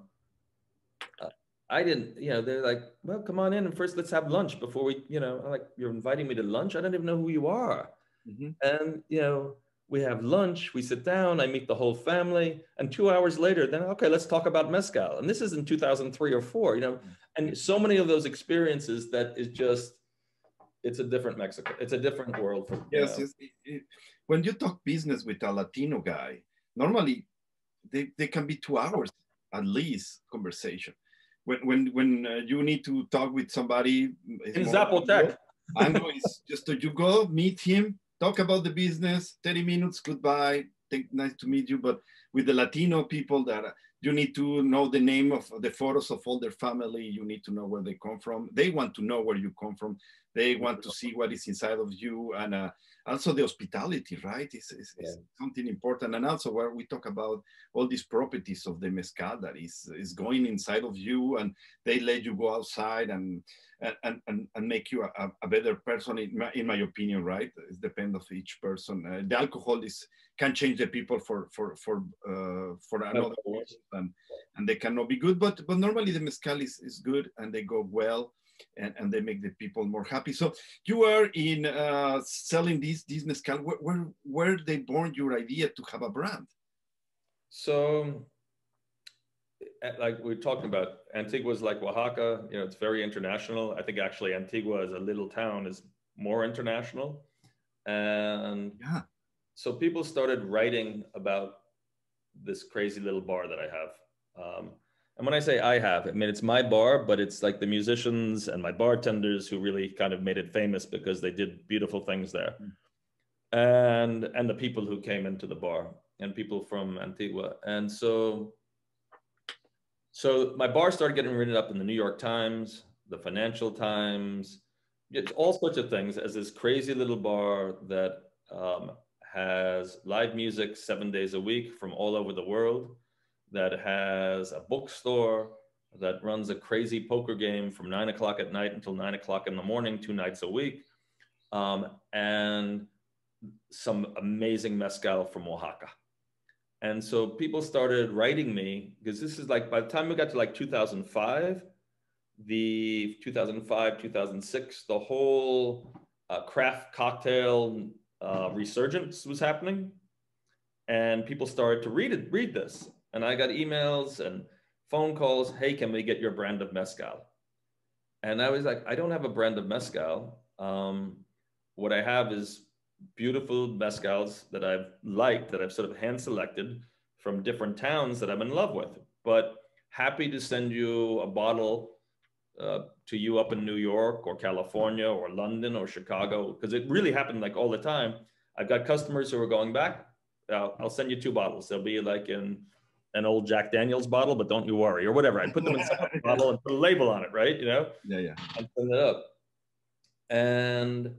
I didn't, you know, they're like, well, come on in and first let's have lunch before we, you know, I'm like, you're inviting me to lunch? I don't even know who you are. Mhm. And, you know, we have lunch, we sit down, I meet the whole family. And two hours later, then, okay, let's talk about Mezcal. And this is in 2003 or four, you know, and so many of those experiences that is just, it's a different Mexico. It's a different world. For, Yes, yes. It- it- when you talk business with a Latino guy, normally they, they can be two hours at least conversation. When when when uh, you need to talk with somebody In Zapotec. I know it's just that you go meet him, talk about the business, 30 minutes, goodbye, nice to meet you. But with the Latino people that uh, you need to know the name of the photos of all their family, you need to know where they come from. They want to know where you come from. They want to see what is inside of you and uh, also the hospitality, right? Is is is something important. And also where we talk about all these properties of the mezcal that is, is going inside of you and they let you go outside and and, and, and make you a, a better person in my, in my opinion right it depends of each person uh, the alcohol is can change the people for for for uh, for another course. and and they cannot be good but but normally the mezcal is, is good and they go well and, and they make the people more happy so you are in uh, selling these these mezcal where, where where they born your idea to have a brand So, uh, like we're talking about, Antigua is like Oaxaca. You know, it's very international. I think actually Antigua as a little town is more international, and yeah so people started writing about this crazy little bar that I have. Um, and when I say I have, I mean it's my bar, but it's like the musicians and my bartenders who really kind of made it famous because they did beautiful things there, and and the people who came into the bar and people from Antigua, and so so my bar started getting written up in the New York Times, the Financial Times, it's all sorts of things as this crazy little bar that um, has live music seven days a week from all over the world, that has a bookstore, that runs a crazy poker game from nine o'clock at night until nine o'clock in the morning, two nights a week, um, and some amazing mezcal from Oaxaca. And so people started writing me because this is like by the time we got to like 2005, the 2005, 2006, the whole uh, craft cocktail uh, resurgence was happening. And people started to read it, read this. And I got emails and phone calls. Hey, can we get your brand of mezcal? And I was like, I don't have a brand of mezcal. Um, what I have is beautiful mezcals that I've liked, that I've sort of hand selected from different towns that I'm in love with. But happy to send you a bottle uh, to you up in New York or California or London or Chicago, because it really happened like all the time. I've got customers who are going back. Uh, I'll send you two bottles. They'll be like in an old Jack Daniels bottle, but don't you worry, or whatever. I put them in some [LAUGHS] bottle and put a label on it, right? You know? Yeah, yeah. And send it up. And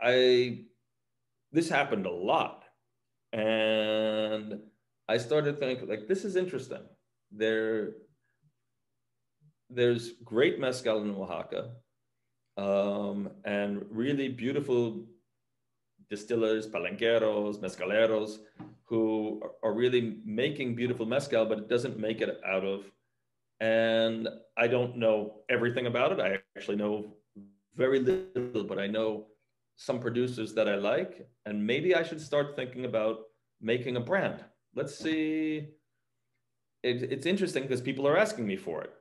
I, this happened a lot. And I started thinking, like, this is interesting. There, there's great mezcal in Oaxaca um, and really beautiful distillers, palenqueros, mezcaleros, who are really making beautiful mezcal, but it doesn't make it out of. And I don't know everything about it. I actually know very little, but I know some producers that I like. And maybe I should start thinking about making a brand. Let's see. It, it's interesting because people are asking me for it.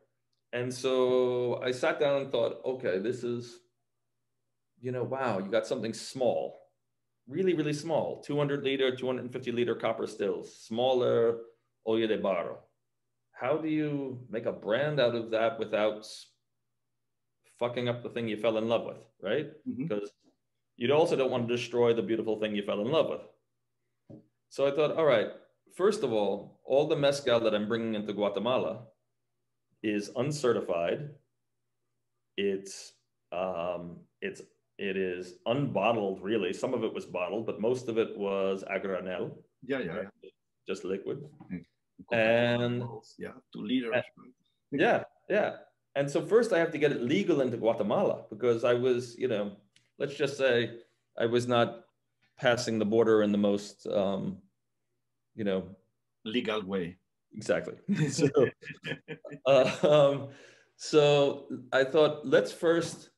And so I sat down and thought, okay, this is, you know, wow, you got something small, really, really small 200 liter, 250 liter copper stills, smaller olla de barro. How do you make a brand out of that without fucking up the thing you fell in love with, right? Mm-hmm. Because you also don't want to destroy the beautiful thing you fell in love with. So I thought, all right, first of all, all the mezcal that I'm bringing into Guatemala is uncertified. It's um, it's it is unbottled. Really, some of it was bottled, but most of it was a granel. Yeah, yeah, right? just liquid. And yeah, two liters. And, yeah, yeah. And so first, I have to get it legal into Guatemala because I was, you know, let's just say I was not passing the border in the most, um, you know, legal way. Exactly. [LAUGHS] so, uh, um, so I thought, let's first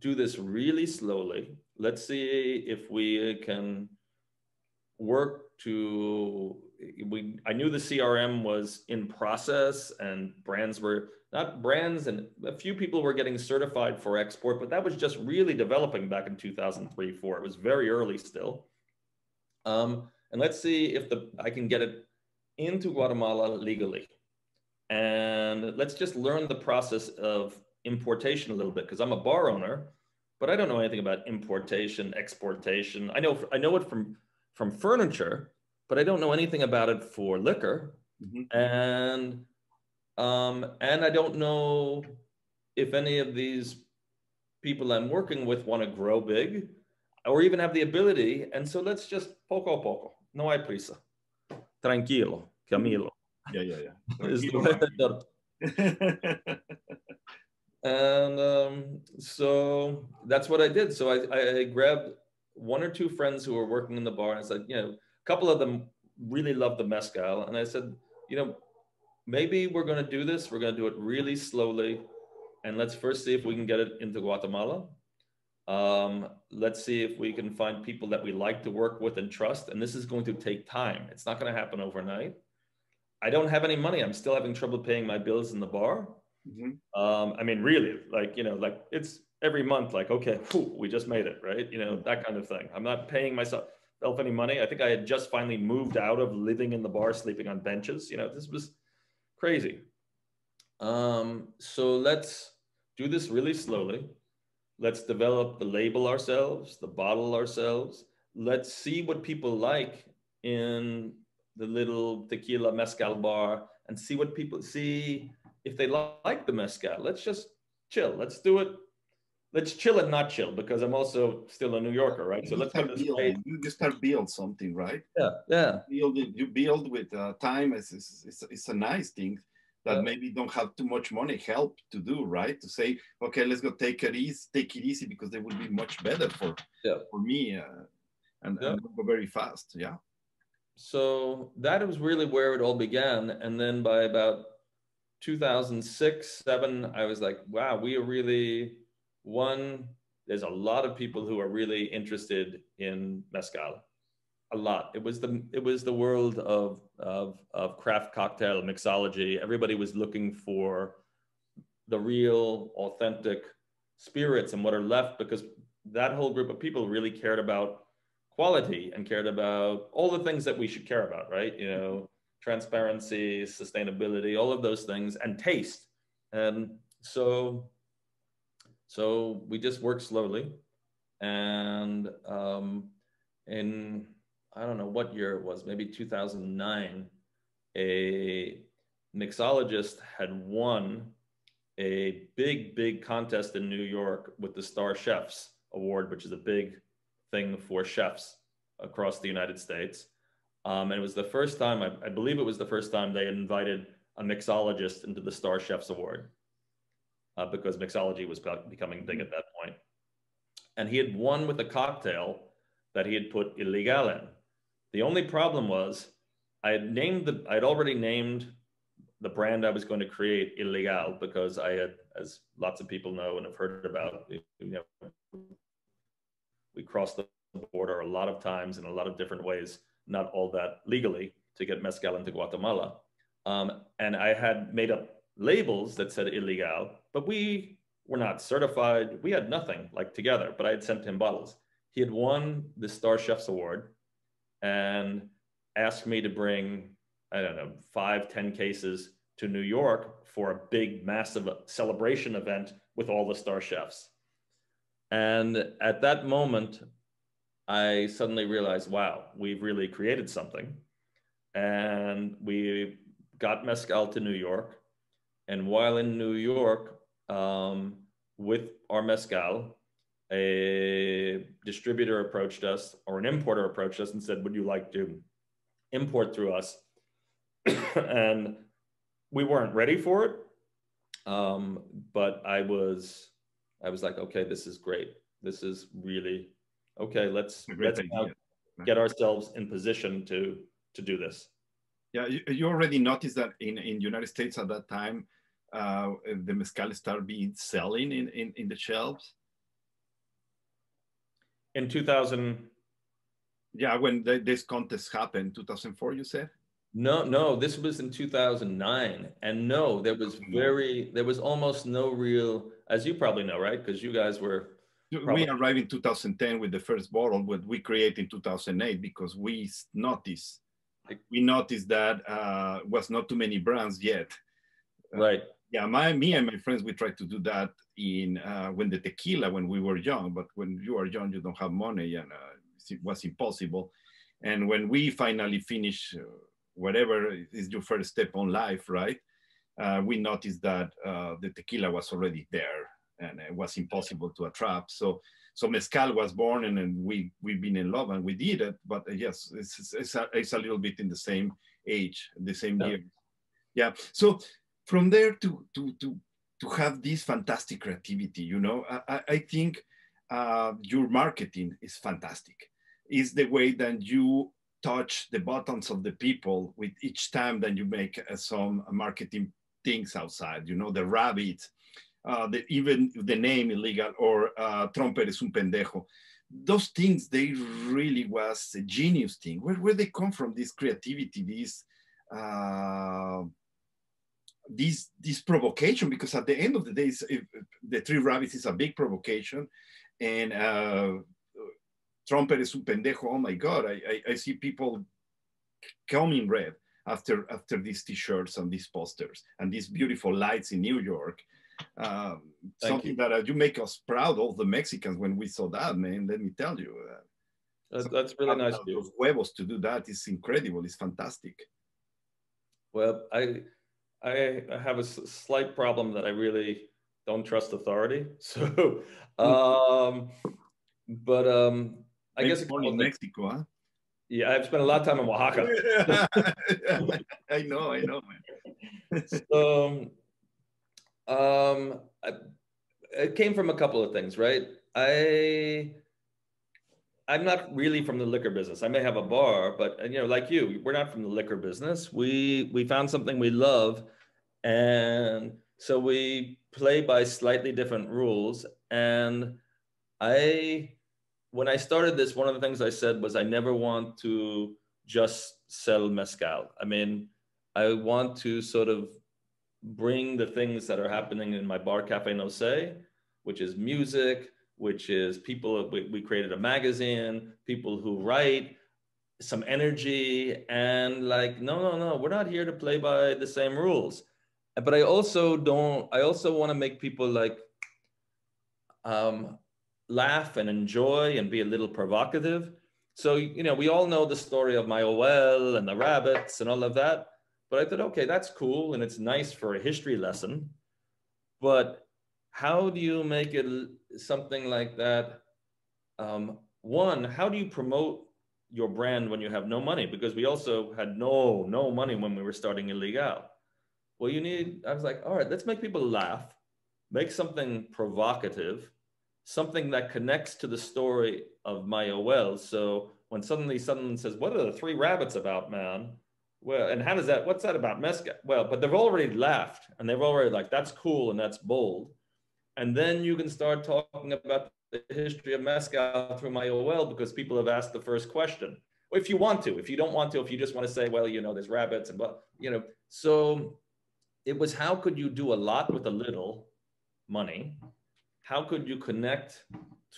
do this really slowly. Let's see if we can work to we I knew the CRM was in process and brands were not brands and a few people were getting certified for export, but that was just really developing back in 2003, 4. It was very early still. Um, and let's see if the I can get it into Guatemala legally. And let's just learn the process of importation a little bit because I'm a bar owner, but I don't know anything about importation, exportation. I know I know it from from furniture, but I don't know anything about it for liquor. Mm-hmm. And um, and I don't know if any of these people I'm working with want to grow big or even have the ability. And so let's just poco a poco. No hay prisa tranquilo, Camilo. Yeah, yeah, yeah. [LAUGHS] [LAUGHS] and um, so that's what I did. So I, I grabbed one or two friends who were working in the bar and I said, you know, a couple of them really loved the mezcal. And I said, you know, maybe we're going to do this. We're going to do it really slowly. And let's first see if we can get it into Guatemala. Um, let's see if we can find people that we like to work with and trust. And this is going to take time. It's not going to happen overnight. I don't have any money. I'm still having trouble paying my bills in the bar. Mm-hmm. Um, I mean, really, like, you know, like it's every month, like, okay, whew, we just made it, right? You know, that kind of thing. I'm not paying myself any money. I think I had just finally moved out of living in the bar, sleeping on benches. You know, this was crazy. Um, so let's do this really slowly. Let's develop the label ourselves, the bottle ourselves. Let's see what people like in the little tequila mezcal bar and see what people see if they like the mezcal. Let's just chill. Let's do it. Let's chill and not chill because I'm also still a New Yorker, right? So let's build, you just start build something, right? Yeah, yeah. Build you build with uh, time. It's, it's, it's a nice thing that yeah. maybe don't have too much money help to do right to say okay let's go take it easy take it easy because they will be much better for yeah. for me uh, and, yeah. and go very fast yeah so that was really where it all began and then by about 2006 7 i was like wow we are really one there's a lot of people who are really interested in mezcal a lot. It was the it was the world of of of craft cocktail mixology. Everybody was looking for the real, authentic spirits and what are left because that whole group of people really cared about quality and cared about all the things that we should care about, right? You know, transparency, sustainability, all of those things, and taste. And so, so we just worked slowly, and um, in I don't know what year it was, maybe 2009, a mixologist had won a big, big contest in New York with the Star Chefs Award, which is a big thing for chefs across the United States. Um, and it was the first time, I, I, believe it was the first time they had invited a mixologist into the Star Chefs Award uh, because mixology was becoming big at that point. And he had won with a cocktail that he had put Ilegal in. The only problem was I had named the, I had already named the brand I was going to create Ilegal because I had, as lots of people know and have heard about, you know, we crossed the border a lot of times in a lot of different ways, not all that legally, to get mezcal into Guatemala. Um, and I had made up labels that said Ilegal, but we were not certified. We had nothing like together, but I had sent him bottles. He had won the Star Chefs Award and asked me to bring, I don't know, five, ten cases to New York for a big, massive celebration event with all the star chefs. And at that moment, I suddenly realized, wow, we've really created something. And we got Mezcal to New York. And while in New York, um, with our Mezcal, a distributor approached us or an importer approached us and said, Would you like to import through us? [COUGHS] and we weren't ready for it. Um, but I was, I was like, okay, this is great. This is really okay. Let's let's get ourselves in position to to do this. Yeah, you, you already noticed that in in United States at that time, uh, the mezcal started being selling in, in in the shelves. In 2000 yeah when the, this contest happened 2004 you said? No no this was in 2009 and no there was very there was almost no real as you probably know right? Because you guys were probably... we arrived in 2010 with the first bottle what we created in 2008 because we noticed we noticed that uh, was not too many brands yet. Right. uh, yeah my me and my friends we tried to do that in uh, when the tequila when we were young but when you are young you don't have money and uh, it was impossible. And when we finally finish uh, whatever is your first step on life right uh, we noticed that uh, the tequila was already there and it was impossible to attract so so mezcal was born and, and we we've been in love and we did it but uh, yes it's, it's, a, it's a little bit in the same age the same yeah. year yeah so from there to to to to have this fantastic creativity. You know, I, I think uh, your marketing is fantastic. Is the way that you touch the buttons of the people with each time that you make uh, some marketing things outside. You know, the rabbit, uh, the, even the name Ilegal or uh, Trump es un pendejo. Those things, they really was a genius thing. Where, where they come from, this creativity, this uh, this this provocation because at the end of the day, the three rabbits is a big provocation, and uh, Trump is un pendejo. Oh my God, I, I, I see people coming red after after these T-shirts and these posters and these beautiful lights in New York. Um, something you. that uh, you make us proud, all the Mexicans, when we saw that, man. Let me tell you. Uh, that's, that's really nice. Those huevos to do that is incredible. It's fantastic. Well, I I have a slight problem that I really don't trust authority. [LAUGHS] So, um, but um, I guess born in Mexico, huh? Yeah, I've spent a lot of time in Oaxaca. [LAUGHS] I know, I know, man. [LAUGHS] so, um, I, it came from a couple of things, right? I I'm not really from the liquor business. I may have a bar, but you know, like you, we're not from the liquor business. We we found something we love, and so we play by slightly different rules. And I, when I started this, one of the things I said was I never want to just sell mezcal. I mean, I want to sort of bring the things that are happening in my bar Cafe No Sé, which is music, which is people, we, we created a magazine, people who write, some energy, and like, no, no, no, we're not here to play by the same rules. But I also don't, I also want to make people like um, laugh and enjoy and be a little provocative. So, you know, we all know the story of Mayahuel and the rabbits and all of that. But I thought, okay, that's cool and it's nice for a history lesson. But how do you make it something like that? Um, one, how do you promote your brand when you have no money? Because we also had no no money when we were starting Ilegal. Well, you need. I was like, all right, let's make people laugh, make something provocative, something that connects to the story of Mayahuel. So when suddenly someone says, "What are the three rabbits about, man?" Well, and how does that? What's that about Mesca? Well, but they've already laughed and they've already like that's cool and that's bold, and then you can start talking about the history of Mescal through Mayahuel because people have asked the first question. If you want to, if you don't want to, if you just want to say, well, you know, there's rabbits and well, you know, so it was how could you do a lot with a little money? How could you connect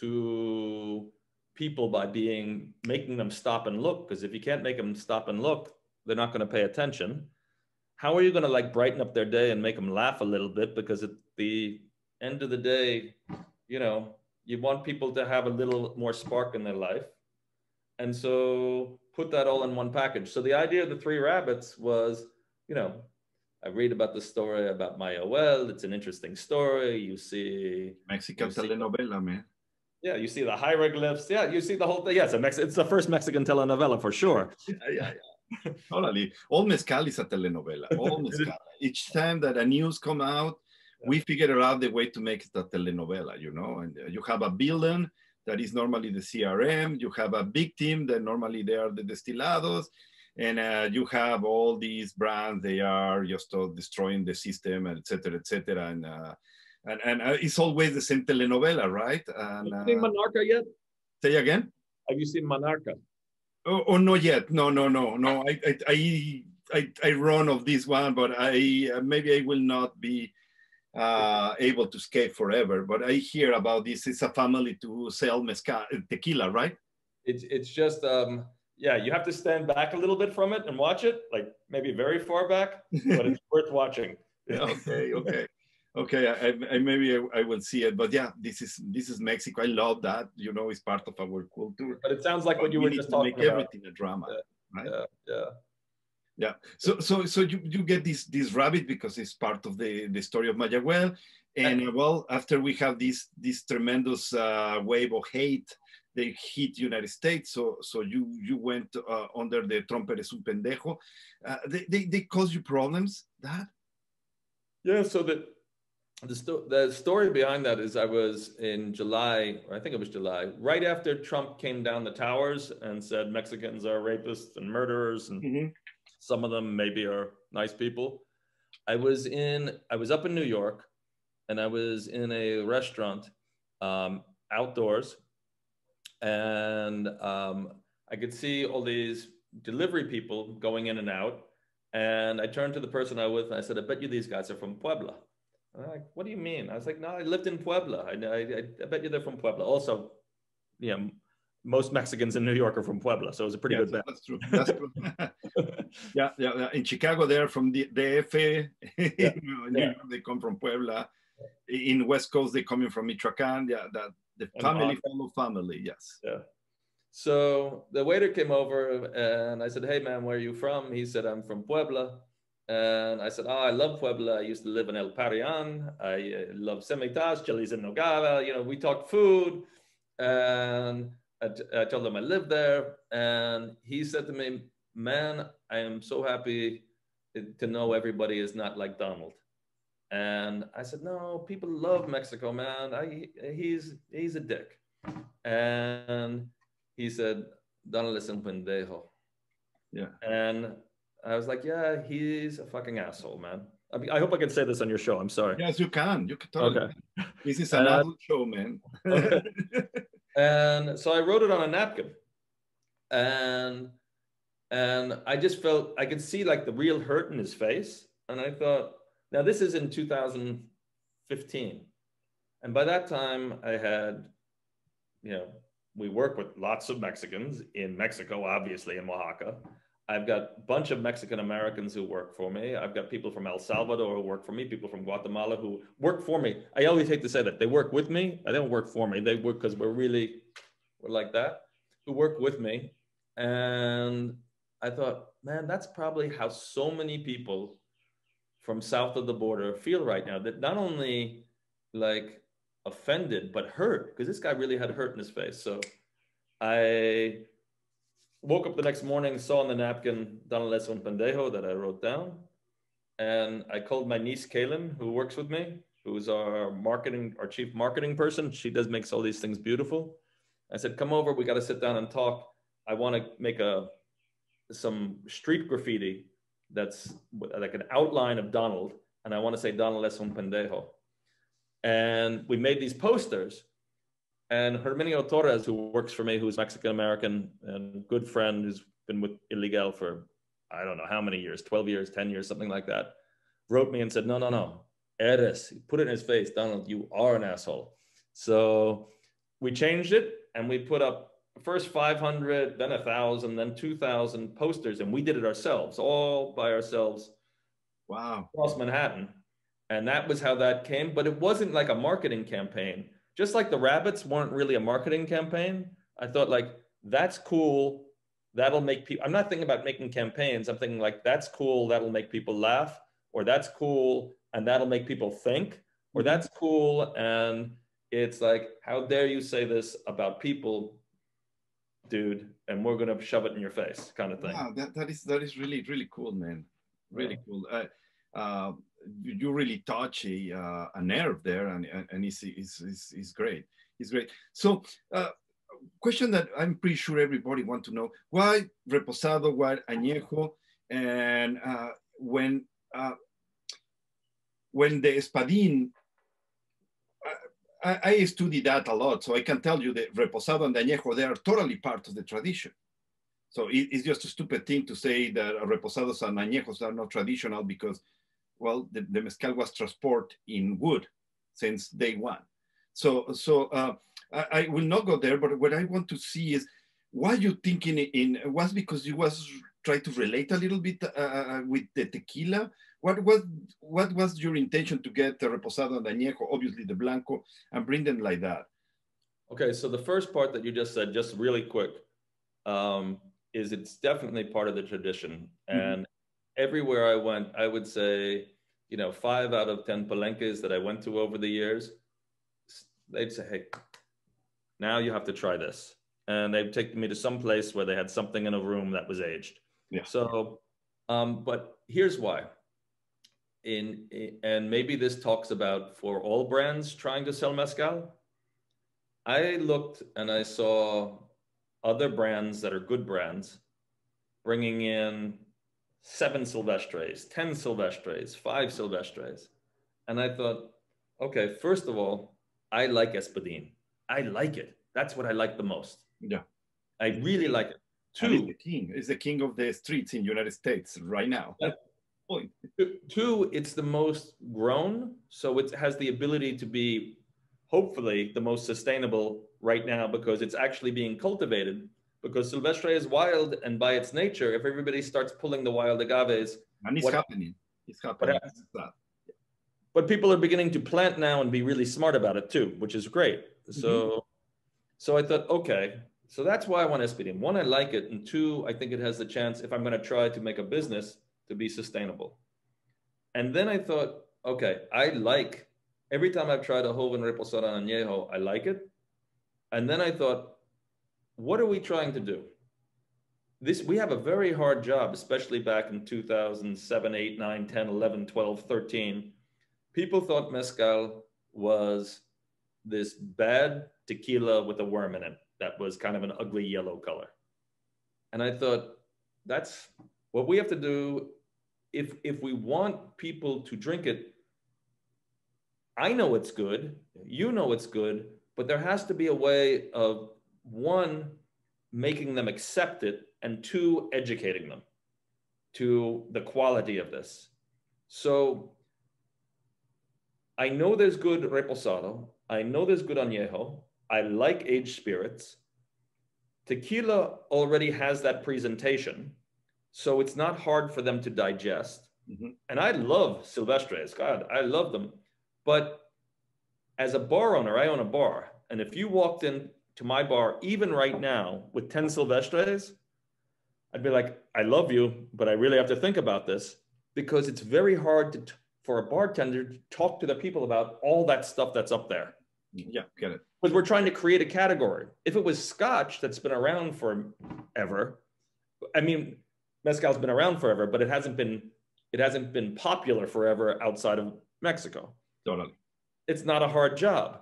to people by being making them stop and look? Because if you can't make them stop and look, they're not going to pay attention. How are you going to like brighten up their day and make them laugh a little bit? Because at the end of the day, you know, you want people to have a little more spark in their life. And so put that all in one package. So the idea of the three rabbits was, you know, I read about the story about Mayahuel. It's an interesting story. You see Mexican you telenovela, man. Yeah, you see the hieroglyphs. Yeah, you see the whole thing. Yes, Mex- it's the first Mexican telenovela for sure. Yeah, yeah, yeah. totally. All mezcal is a telenovela. All [LAUGHS] mezcal. Each time that a news come out, we figured out the way to make it a telenovela, you know, and uh, you have a villain that is normally the CRM, you have a big team that normally they are the destilados, and uh, you have all these brands, they are just uh, destroying the system, and et cetera, et cetera. And, uh, and, and uh, it's always the same telenovela, right? And, Have you seen uh, Monarca yet? Say again? Have you seen Monarca? Oh, oh not yet. No, no, no, no. I, I, I, I, I run of this one, but I maybe I will not be uh, able to skate forever. But I hear about this. It's a family to sell mezcal, tequila, right? It's it's just um, yeah. You have to stand back a little bit from it and watch it, like maybe very far back, but it's [LAUGHS] worth watching. okay, okay, okay. I, I maybe I, I, will see it, but yeah, this is this is Mexico. I love that. You know, it's part of our culture. But it sounds like but what you we were just talking make about. everything a drama, yeah, right? Yeah, yeah yeah so so so you, you get this this rabbit because it's part of the the story of Mayahuel and uh, well after we have this this tremendous uh, wave of hate they hit United States so so you you went uh, under the Trump eres un pendejo uh, they, they they cause you problems that yeah so the the, sto- the story behind that is I was in July, I think it was July, right after Trump came down the towers and said Mexicans are rapists and murderers and mm-hmm. Some of them maybe are nice people. I was in, I was up in New York and I was in a restaurant um, outdoors and um, I could see all these delivery people going in and out. And I turned to the person I was with and I said, I bet you these guys are from Puebla. And like, what do you mean? I was like, no, I lived in Puebla. I, I, I bet you they're from Puebla. Also, you know, most Mexicans in New York are from Puebla, so it was a pretty good bet. That's true. That's true. [LAUGHS] yeah, yeah, yeah, In Chicago, they're from the DF. Yeah. [LAUGHS] yeah. York, they come from Puebla. In West Coast, they coming from Michoacan. Yeah, that the family follow family. Yes. Yeah. So the waiter came over and I said, "Hey man, where are you from?" He said, "I'm from Puebla." And I said, "Oh, I love Puebla. I used to live in El Parian. I uh, love Cemitas, chiles en nogada. You know, we talked food." And I, told him I lived there, and he said to me, "Man, I am so happy to know everybody is not like Donald." And I said, "No, people love Mexico, man. I, he's he's a dick." And he said, "Donald es un pendejo." Yeah. And I was like, "Yeah, he's a fucking asshole, man." I, mean, I hope I can say this on your show. I'm sorry. Yes, you can. You can totally. Okay. This is [LAUGHS] an adult show, man. okay. [LAUGHS] And so I wrote it on a napkin. And and I just felt I could see like the real hurt in his face. And I thought, Now, this is in 2015. And by that time, I had, you know, we work with lots of Mexicans in Mexico, obviously, in Oaxaca. I've got a bunch of Mexican Americans who work for me. I've got people from El Salvador who work for me, people from Guatemala who work for me. I always hate to say that they work with me. I don't work for me. They work because we're really, we're like that, who work with me. And I thought, man, that's probably how so many people from south of the border feel right now that not only like offended, but hurt because this guy really had hurt in his face. So I woke up the next morning, saw on the napkin Donald Es un pendejo that I wrote down. And I called my niece Kaylin, who works with me, who's our marketing, our chief marketing person. She does makes all these things beautiful. I said, come over, we got to sit down and talk. I want to make a some street graffiti that's like an outline of Donald, and I want to say Donald es un pendejo. And we made these posters. And Herminio Torres, who works for me, who's Mexican American and good friend, who's been with Ilegal for I don't know how many years, 12 years, 10 years, something like that, wrote me and said, No, no, no, eres. Put it in his face, Donald, you are an asshole. So we changed it and we put up first 500, then a 1,000, then 2,000 posters. And we did it ourselves, all by ourselves. Wow. Across Manhattan. And that was how that came. But it wasn't like a marketing campaign. Just like the rabbits weren't really a marketing campaign. I thought, like, that's cool. That'll make people, I'm not thinking about making campaigns. I'm thinking, like, that's cool. That'll make people laugh. Or that's cool. And that'll make people think. Or mm-hmm. that's cool. And it's like, how dare you say this about people dude, and we're gonna shove it in your face, kind of thing. Wow, that, that is that is really really cool, man. Really yeah. cool. Uh, uh, you really touch a, uh, a nerve there, and and it's, it's, it's, it's great. It's great. So, uh, question that I'm pretty sure everybody want to know: Why reposado? Why añejo? And uh, when uh, when the espadín I, I studied that a lot, so I can tell you that reposado and añejo, they are totally part of the tradition. So it, it's just a stupid thing to say that reposados and añejos are not traditional because, well, the, the mezcal was transported in wood since day one. So, so uh, I, I, will not go there, but what I want to see is why you thinking in, was because you was try to relate a little bit uh, uh with the tequila what was what was your intention to get the reposado and añejo, obviously the blanco, and bring them like that? Okay, so the first part that you just said, just really quick, um, is it's definitely part of the tradition, mm-hmm. and mm-hmm. everywhere I went, I would say, you know, five out of ten palenques that I went to over the years, they'd say, "Hey, now you have to try this," and they'd take me to some place where they had something in a room that was aged. Yeah. So, um, but here's why in, and maybe this talks about for all brands trying to sell mezcal. I looked and I saw other brands that are good brands bringing in seven Silvestres, 10 Silvestres, five Silvestres. And I thought, okay, first of all, I like Espadin. I like it. That's what I like the most. Yeah. I really like it. Two, the king. is the king of the streets in United States right now point. Two, it's the most grown, so it has the ability to be hopefully the most sustainable right now because it's actually being cultivated. Because Silvestre is wild, and by its nature, if everybody starts pulling the wild agaves, and it's what, happening. It's happening. But, but people are beginning to plant now and be really smart about it too, which is great. So, mm-hmm. so I thought, okay, so that's why I want Espadín. One, I like it, and two, I think it has the chance if I'm going to try to make a business to be sustainable. And then I thought, okay, I like every time I've tried a Joven Reposado Añejo, I like it. And then I thought, what are we trying to do? This we have a very hard job, especially back in 2007, 8, 9, 10, 11, 12, 13. People thought mezcal was this bad tequila with a worm in it that was kind of an ugly yellow color. And I thought, that's what we have to do if if we want people to drink it i know it's good you know it's good but there has to be a way of one making them accept it and two educating them to the quality of this so I know there's good reposado. I know there's good añejo. I like aged spirits. Tequila already has that presentation, so it's not hard for them to digest. Mm-hmm. And I love Silvestres. God, I love them. But as a bar owner, I own a bar. And if you walked in to my bar, even right now, with 10 Silvestres, I'd be like, I love you, but I really have to think about this because it's very hard to t- for a bartender to talk to the people about all that stuff that's up there. Mm-hmm. Yeah, get it. Because we're trying to create a category. If it was scotch that's been around forever, I mean, mezcal's been around forever, but it hasn't been it hasn't been popular forever outside of Mexico. Totally. It's not a hard job.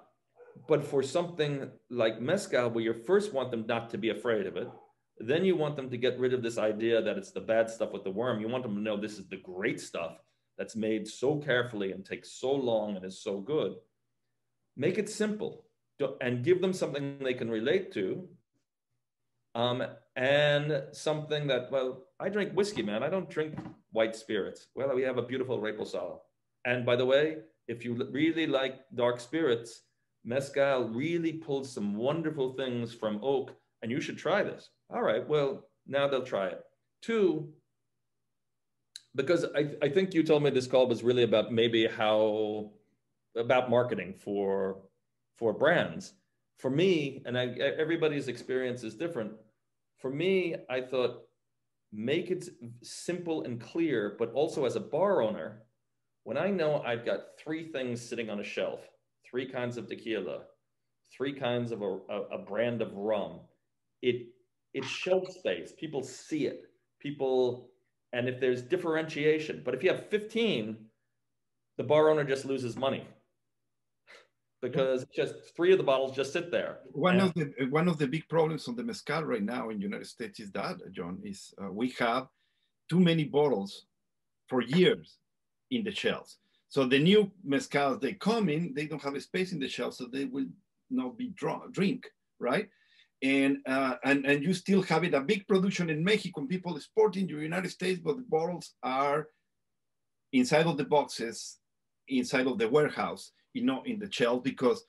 But for something like mezcal, where you first want them not to be afraid of it, then you want them to get rid of this idea that it's the bad stuff with the worm. You want them to know this is the great stuff that's made so carefully and takes so long and is so good. Make it simple and give them something they can relate to. Um, and something that, well, I drink whiskey, man. I don't drink white spirits. Well, we have a beautiful reposado. And by the way, if you really like dark spirits, mezcal really pulls some wonderful things from oak, and you should try this. All right, well, now they'll try it. Two, because I, I think you told me this call was really about maybe how about marketing for for brands. For me, and I, everybody's experience is different. For me, I thought make it simple and clear, but also as a bar owner, when I know I've got three things sitting on a shelf, three kinds of tequila, three kinds of a, a, a brand of rum, it it's shelf space. People see it. People, and if there's differentiation, but if you have 15, the bar owner just loses money because just three of the bottles just sit there. One and, of the one of the big problems on the mezcal right now in the United States is that John is uh, we have too many bottles for years in the shelves. So the new mezcals they come in, they don't have a space in the shelf, so they will not be draw, drink right? And, uh, and, and you still have it. A big production in Mexico, people exporting to the United States, but the bottles are inside of the boxes, inside of the warehouse, you know, in the shelf, because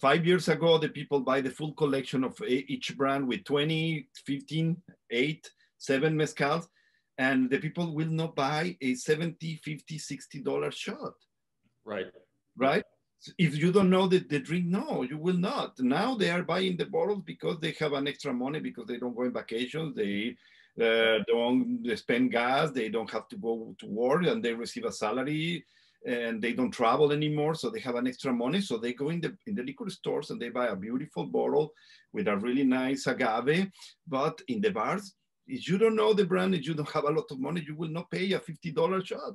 five years ago, the people buy the full collection of each brand with 20, 15, eight, seven mezcals, and the people will not buy a 70, 50, 60 dollar shot. Right. Right if you don't know the, the drink, no, you will not. Now they are buying the bottles because they have an extra money because they don't go on vacations, they uh, don't spend gas, they don't have to go to work, and they receive a salary, and they don't travel anymore, so they have an extra money. So they go in the in the liquor stores and they buy a beautiful bottle with a really nice agave. But in the bars, if you don't know the brand, if you don't have a lot of money, you will not pay a fifty dollar shot.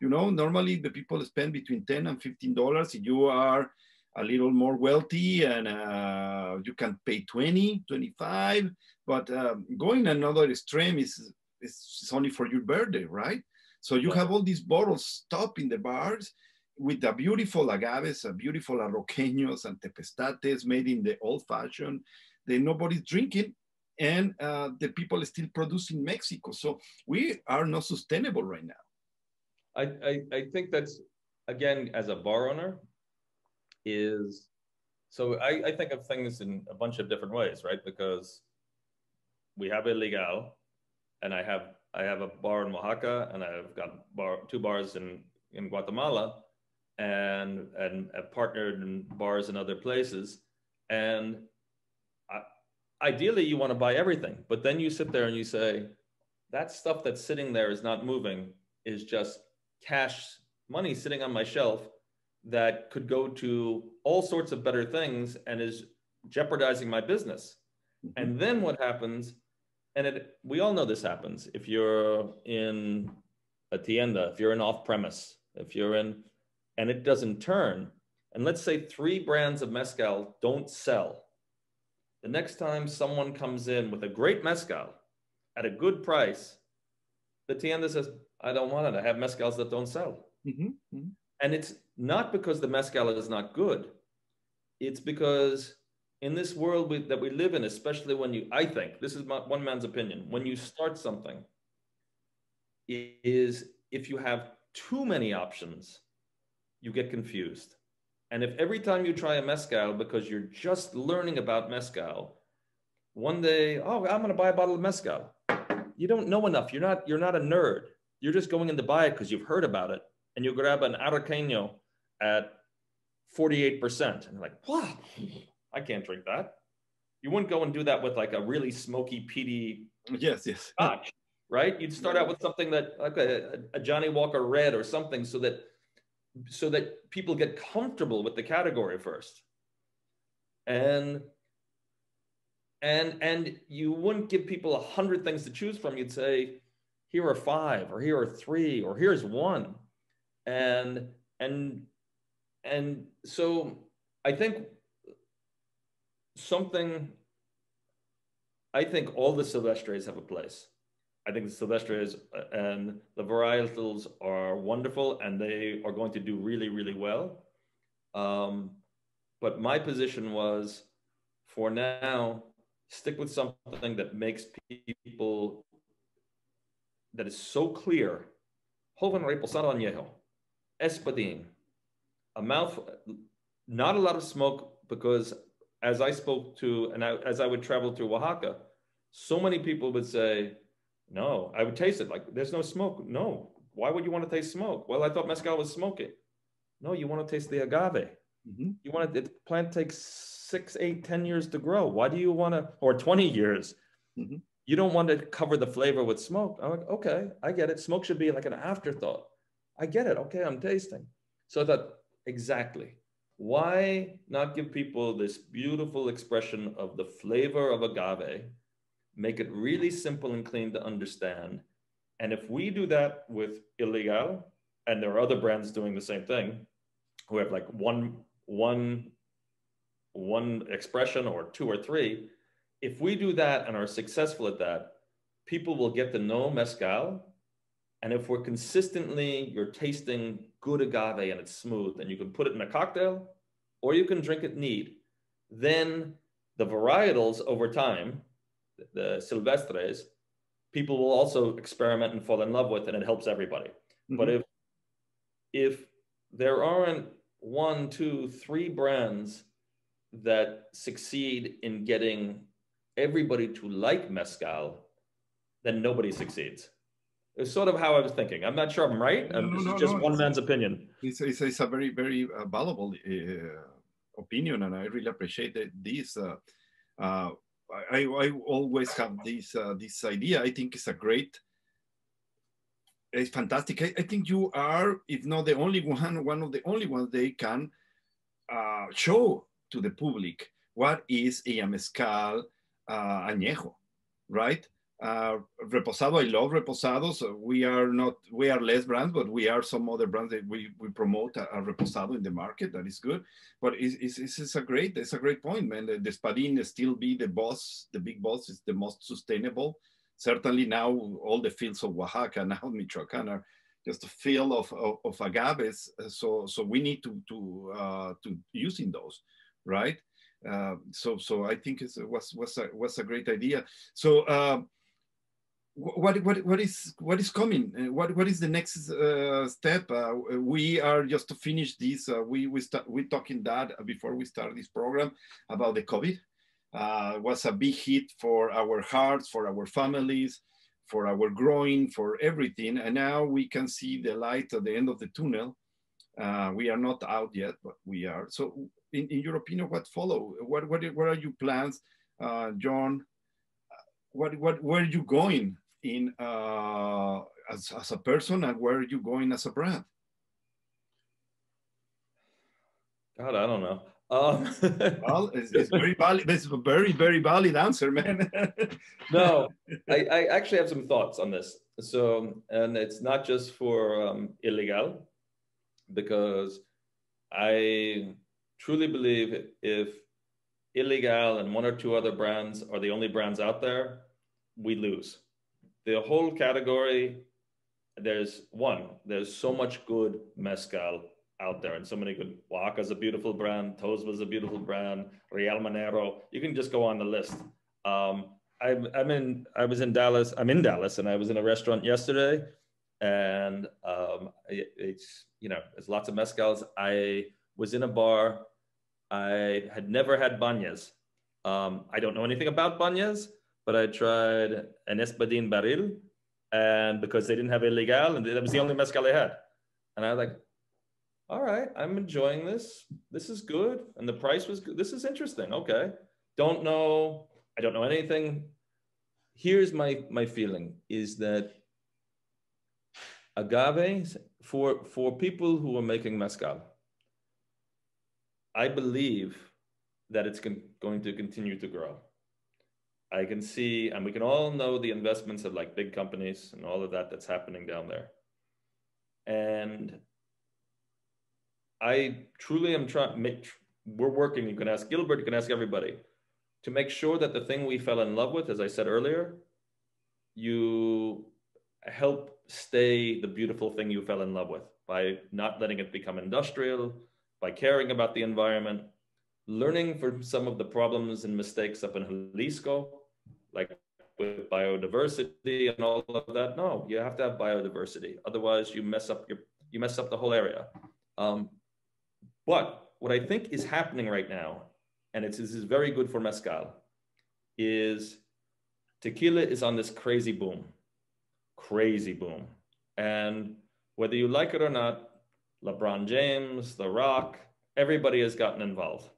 You know, normally the people spend between 10 and 15 dollars. If you are a little more wealthy and uh, you can pay 20, 25, but um, going another extreme is, is only for your birthday, right? So you have all these bottles stop in the bars with the beautiful agaves, a beautiful arroqueños and tepeztates made in the old fashioned. Then nobody's drinking and uh, the people still produce in Mexico. So we are not sustainable right now. I, I, I think that's again as a bar owner is so I, I think of things in a bunch of different ways, right? Because we have Ilegal and I have I have a bar in Oaxaca and I've got bar two bars in, in Guatemala and and have partnered in bars in other places. And ideally you want to buy everything, but then you sit there and you say, that stuff that's sitting there is not moving is just cash money sitting on my shelf that could go to all sorts of better things and is jeopardizing my business. Mm-hmm. And then what happens, and it, we all know this happens if you're in a tienda, if you're in off premise, if you're in, and it doesn't turn, and let's say three brands of mezcal don't sell. The next time someone comes in with a great mezcal at a good price, the tienda says, I don't want it. I have mezcals that don't sell. Mm-hmm. Mm-hmm. And it's not because the mezcal is not good. It's because in this world we, that we live in, especially when you, I think, this is my, one man's opinion, when you start something, is if you have too many options, you get confused. And if every time you try a mezcal because you're just learning about mezcal, one day, oh, I'm going to buy a bottle of mezcal. You don't know enough. You're not. You're not a nerd. You're just going in to buy it because you've heard about it, and you grab an Arroqueño at 48%, and you're like, what? I can't drink that. You wouldn't go and do that with like a really smoky, peaty yes, yes, scotch, right? You'd start out with something that like a, a Johnnie Walker Red or something, so that so that people get comfortable with the category first. And and and you wouldn't give people a hundred things to choose from. You'd say, here are five, or here are three, or here's one. And and and so I think something I think all the Silvestres have a place. I think the Silvestres uh, and the varietals are wonderful and they are going to do really, really well. Um, but my position was for now, stick with something that makes people, that is so clear. Joven Reposado Añejo, Espadin, a mouth, not a lot of smoke because as I spoke to, and I, as I would travel through Oaxaca, so many people would say, no, I would taste it. Like, there's no smoke. No. Why would you want to taste smoke? Well, I thought mezcal was smoky. No, you want to taste the agave. Mm-hmm. You want to, the plant takes six, eight, ten years to grow. Why do you want to, or 20 years? Mm-hmm. You don't want to cover the flavor with smoke. I'm like, okay, I get it. Smoke should be like an afterthought. I get it. Okay, I'm tasting. So I thought, exactly. Why not give people this beautiful expression of the flavor of agave make it really simple and clean to understand. And if we do that with Ilegal, and there are other brands doing the same thing, who have like one, one, one expression or two or three, if we do that and are successful at that, people will get to know mezcal. And if we're consistently, you're tasting good agave and it's smooth, and you can put it in a cocktail or you can drink it neat, then the varietals over time the silvestres, people will also experiment and fall in love with, and it helps everybody. Mm-hmm. But if if there aren't one, two, three brands that succeed in getting everybody to like mezcal, then nobody succeeds. It's sort of how I was thinking. I'm not sure I'm right. No, no, no, just one man's opinion. It's, it's, it's, a very, very uh, valuable uh, opinion, and I really appreciate that this. Uh, uh I, I always have this uh, this idea. I think it's a great, it's fantastic. I, I, think you are, if not the only one, one of the only ones they can uh, show to the public what is a mezcal uh, añejo, right? Uh, Reposado, I love Reposados. we are not, we are less brands, but we are some other brands that we, we promote a, a Reposado in the market. That is good. But it's, it's, it's, a great, it's a great point, man. The, the Spadin still be the boss, the big boss is the most sustainable. Certainly now all the fields of Oaxaca, [LAUGHS] now Michoacan are just a field of, of, of, agaves. So, so we need to, to, uh, to using those, right? Uh, so, so I think it was, was, a, was a great idea. So, uh, what what what is what is coming? Uh, what what is the next uh, step? Uh, we are just to finish this. Uh, we we start we talking that before we start this program about the COVID. Uh, was a big hit for our hearts, for our families, for our growing, for everything. And now we can see the light at the end of the tunnel. Uh, we are not out yet, but we are. So, in, in your opinion, what follow? What what what are your plans, John? What what where are you going in uh, as, as a person and where are you going as a brand? God i don't know. Um, [LAUGHS] well it's, it's very valid a very very valid answer man. [LAUGHS] No I, I actually have some thoughts on this. So and it's not just for um, Ilegal because i truly believe if Ilegal and one or two other brands are the only brands out there, we lose. The whole category, there's one, there's so much good mezcal out there and so many good. Oaxaca's a beautiful brand, Tosba's a beautiful brand, Real Minero. You can just go on the list. Um, I'm, I'm in, I was in Dallas, I'm in Dallas and I was in a restaurant yesterday and um, it, it's you know there's lots of mezcals. I was in a bar. I had never had Banhez. Um, I don't know anything about Banhez, but I tried an Espadin Barril, and because they didn't have Ilegal, and that was the only mezcal they had, and I was like, all right, I'm enjoying this. This is good, and the price was good. This is interesting. Okay, don't know. I don't know anything. Here's my my feeling is that agave for for people who are making mezcal i believe that it's con- going to continue to grow. I can see and we can all know the investments of like big companies and all of that that's happening down there. And i truly am trying we're working. You can ask gilbert you can ask everybody to make sure that the thing we fell in love with as i said earlier you help stay the beautiful thing you fell in love with by not letting it become industrial, by caring about the environment, learning from some of the problems and mistakes up in Jalisco, like with biodiversity and all of that. No, you have to have biodiversity. Otherwise, you mess up your you mess up the whole area. Um, but what I think is happening right now, and it's, this is very good for mezcal, is tequila is on this crazy boom crazy boom. And whether you like it or not, LeBron James, The Rock, everybody has gotten involved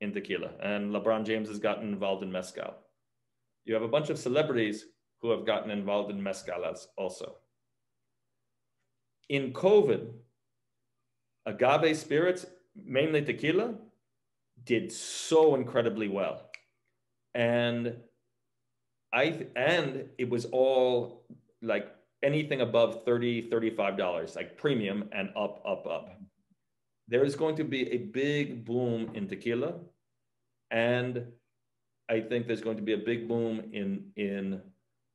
in tequila, and LeBron James has gotten involved in mezcal. You have a bunch of celebrities who have gotten involved in mezcal also. In COVID, agave spirits, mainly tequila, did so incredibly well. And I and it was all like anything above 30 $35 like premium and up up up. There is going to be a big boom in tequila and i think there's going to be a big boom in in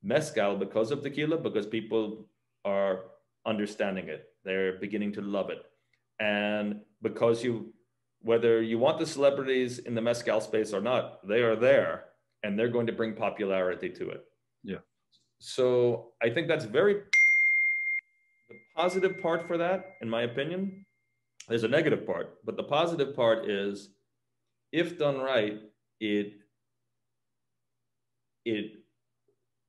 mezcal because of tequila because people are understanding it. They're beginning to love it. And because you whether you want the celebrities in the mezcal space or not they are there and they're going to bring popularity to it. Yeah so I think that's very the positive part for that, in my opinion. There's a negative part, but the positive part is if done right, it it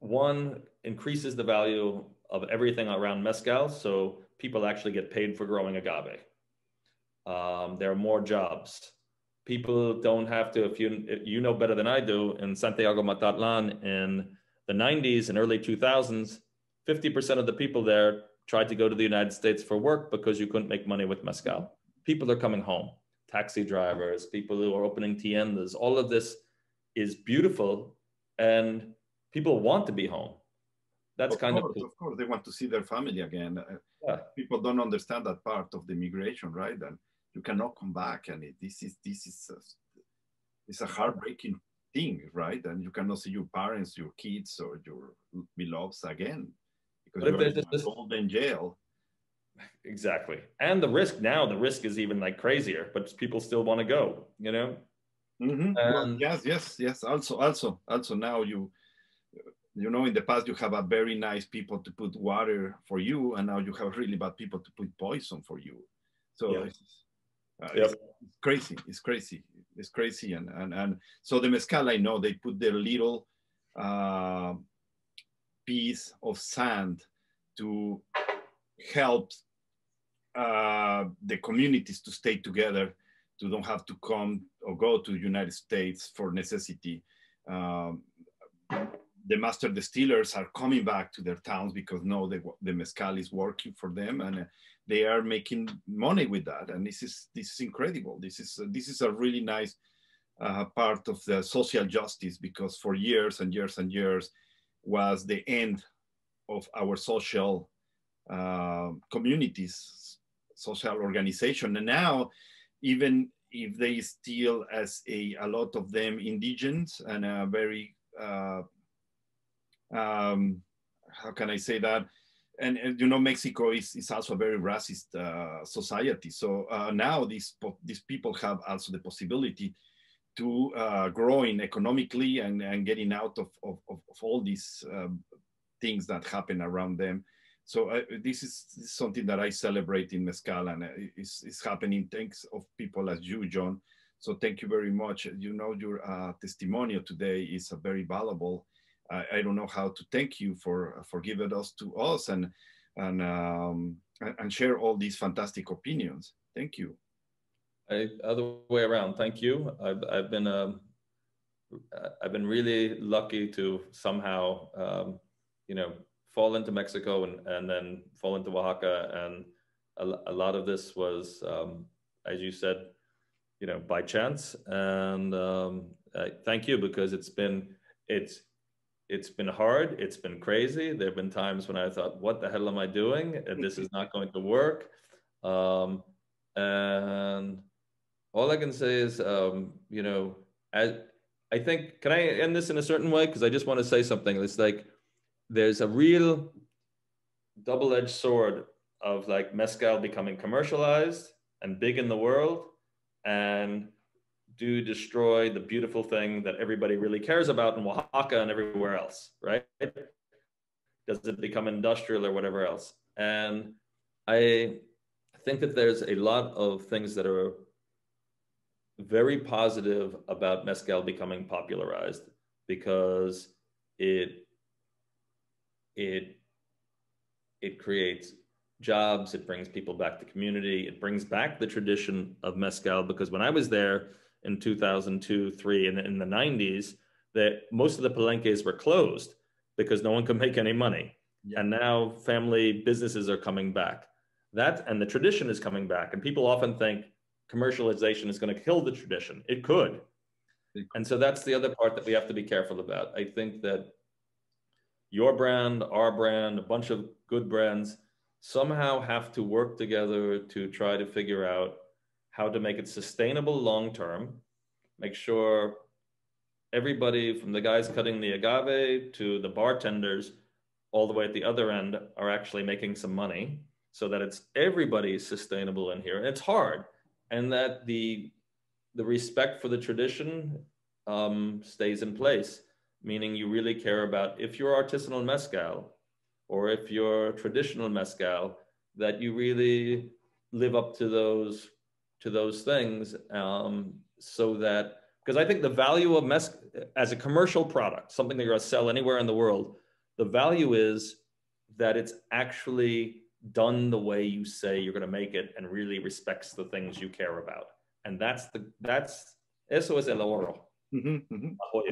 one increases the value of everything around mezcal, so people actually get paid for growing agave. Um, there are more jobs. People don't have to. If you you know better than I do, in Santiago Matatlan in the 90s and early 2000s, 50% of the people there tried to go to the United States for work because you couldn't make money with mezcal. People are coming home, taxi drivers, people who are opening tiendas. All of this is beautiful, and people want to be home. That's of kind course, of of course they want to see their family again. Uh, yeah. People don't understand that part of the migration, right? And you cannot come back, and it, this is this is a, it's a heartbreaking thing, right? And you cannot see your parents, your kids, or your beloveds again because you're in jail. Exactly, and the risk now, the risk is even like crazier, but people still want to go, you know. Mm-hmm. well, yes, yes, yes. Also, also, also now you, you know, in the past you have a very nice people to put water for you, and now you have really bad people to put poison for you. So. It's, uh, yep. it's, crazy. It's crazy it's crazy. And, and, and so the mezcal, I know they put their little uh, piece of sand to help uh, the communities to stay together, to don't have to come or go to the United States for necessity. Um, the master distillers are coming back to their towns because no, the, the mezcal is working for them and uh, they are making money with that. And this is this is incredible. This is this is a really nice uh, part of the social justice because for years and years and years was the end of our social uh, communities, social organization. And now, even if they still as a, a lot of them indigenous and a very uh, um, how can I say that? And, and, you know, Mexico is, is also a very racist uh, society. So uh, now these these people have also the possibility to uh, growing economically and, and getting out of, of, of all these um, things that happen around them. So I, this, is, something that I celebrate in mezcal, and it's, it's happening thanks of people as you, John. So thank you very much. You know, your uh, testimonial today is a very valuable. I, I, don't know how to thank you for for giving us to us and and um, and share all these fantastic opinions. Thank you. I, other way around. Thank you. I've, I've been um, I've been really lucky to somehow um, you know fall into Mexico and, and then fall into Oaxaca. And a, a lot of this was, um, as you said, you know, by chance. And um, thank you because it's been, it's, it's been hard. It's been crazy. There have been times when I thought, what the hell am I doing? This is not going to work. Um, and all I can say is, um, you know, as, I think, can I end this in a certain way? Because I just want to say something. It's like, there's a real double-edged sword of like mezcal becoming commercialized and big in the world and do destroy the beautiful thing that everybody really cares about in Oaxaca and everywhere else, right? Does it become industrial or whatever else? And I think that there's a lot of things that are very positive about mezcal becoming popularized because it it it creates jobs it brings people back to community it brings back the tradition of mezcal because when i was there in 2002 3 and in the 90s that most of the palenques were closed because no one could make any money. Yeah. and now family businesses are coming back. That and the tradition is coming back. And people often think commercialization is going to kill the tradition. It could. And so that's the other part that we have to be careful about. I think that your brand, our brand, a bunch of good brands somehow have to work together to try to figure out how to make it sustainable long term, make sure everybody from the guys cutting the agave to the bartenders all the way at the other end are actually making some money so that it's everybody sustainable in here. It's hard. And that the the respect for the tradition um, stays in place meaning you really care about if you're artisanal mezcal or if you're traditional mezcal, that you really live up to those to those things um, so that because I think the value of mezcal as a commercial product, something that you're going to sell anywhere in the world, the value is that it's actually done the way you say you're going to make it and really respects the things you care about. And that's the that's eso es el oro. Mm-hmm, mm-hmm.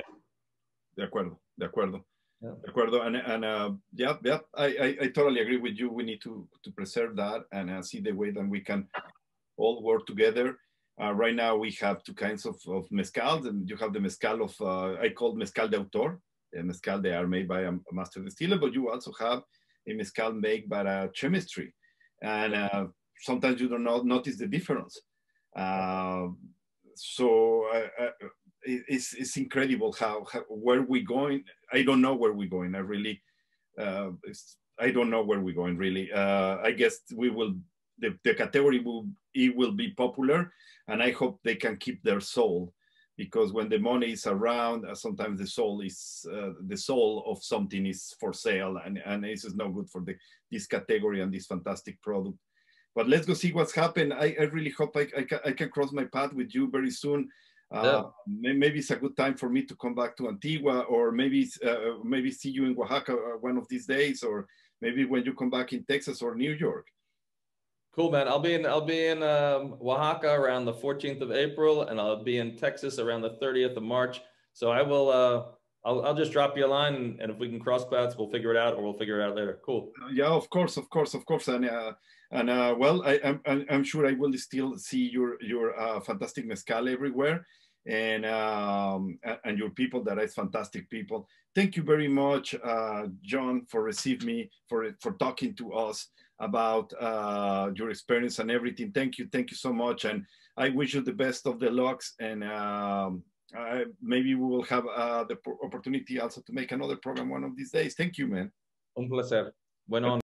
De acuerdo, de acuerdo. Yeah. De acuerdo, and, and uh, yeah, yeah, I, I, I, totally agree with you. We need to, to preserve that and uh, see the way that we can all work together. Uh, right now, we have two kinds of, of mezcals, and you have the mezcal of, uh, I call mezcal de autor, a mezcal they are made by a, master distiller, but you also have a mezcal made by a chemistry. And uh, sometimes you don't notice the difference. Uh, so it's, it's incredible how, how, where we going. I don't know where we're going. I really, uh, I don't know where we're going really. Uh, I guess we will, the, the category will, it will be popular and I hope they can keep their soul because when the money is around, uh, sometimes the soul is, uh, the soul of something is for sale and, and this is no good for the, this category and this fantastic product. But let's go see what's happened. I, I really hope I, I, can, I can cross my path with you very soon uh, yeah. Maybe it's a good time for me to come back to Antigua, or maybe uh, maybe see you in Oaxaca uh, one of these days, or maybe when you come back in Texas or New York. Cool, man. I'll be in I'll be in um, Oaxaca around the 14th of April, and I'll be in Texas around the 30th of March. So I will. Uh, I'll, I'll just drop you a line, and, and if we can cross paths, we'll figure it out, or we'll figure it out later. Cool. Yeah, of course, of course, of course, and uh, and uh, well, I, am I'm, I'm sure I will still see your your uh, fantastic mezcal everywhere, and um, and your people that is fantastic people. Thank you very much, uh, John, for receiving me for for talking to us about uh, your experience and everything. Thank you, thank you so much, and I wish you the best of the lucks and. Um, maybe we will have uh, the opportunity also to make another program one of these days. Thank you, man. Un placer. Bueno.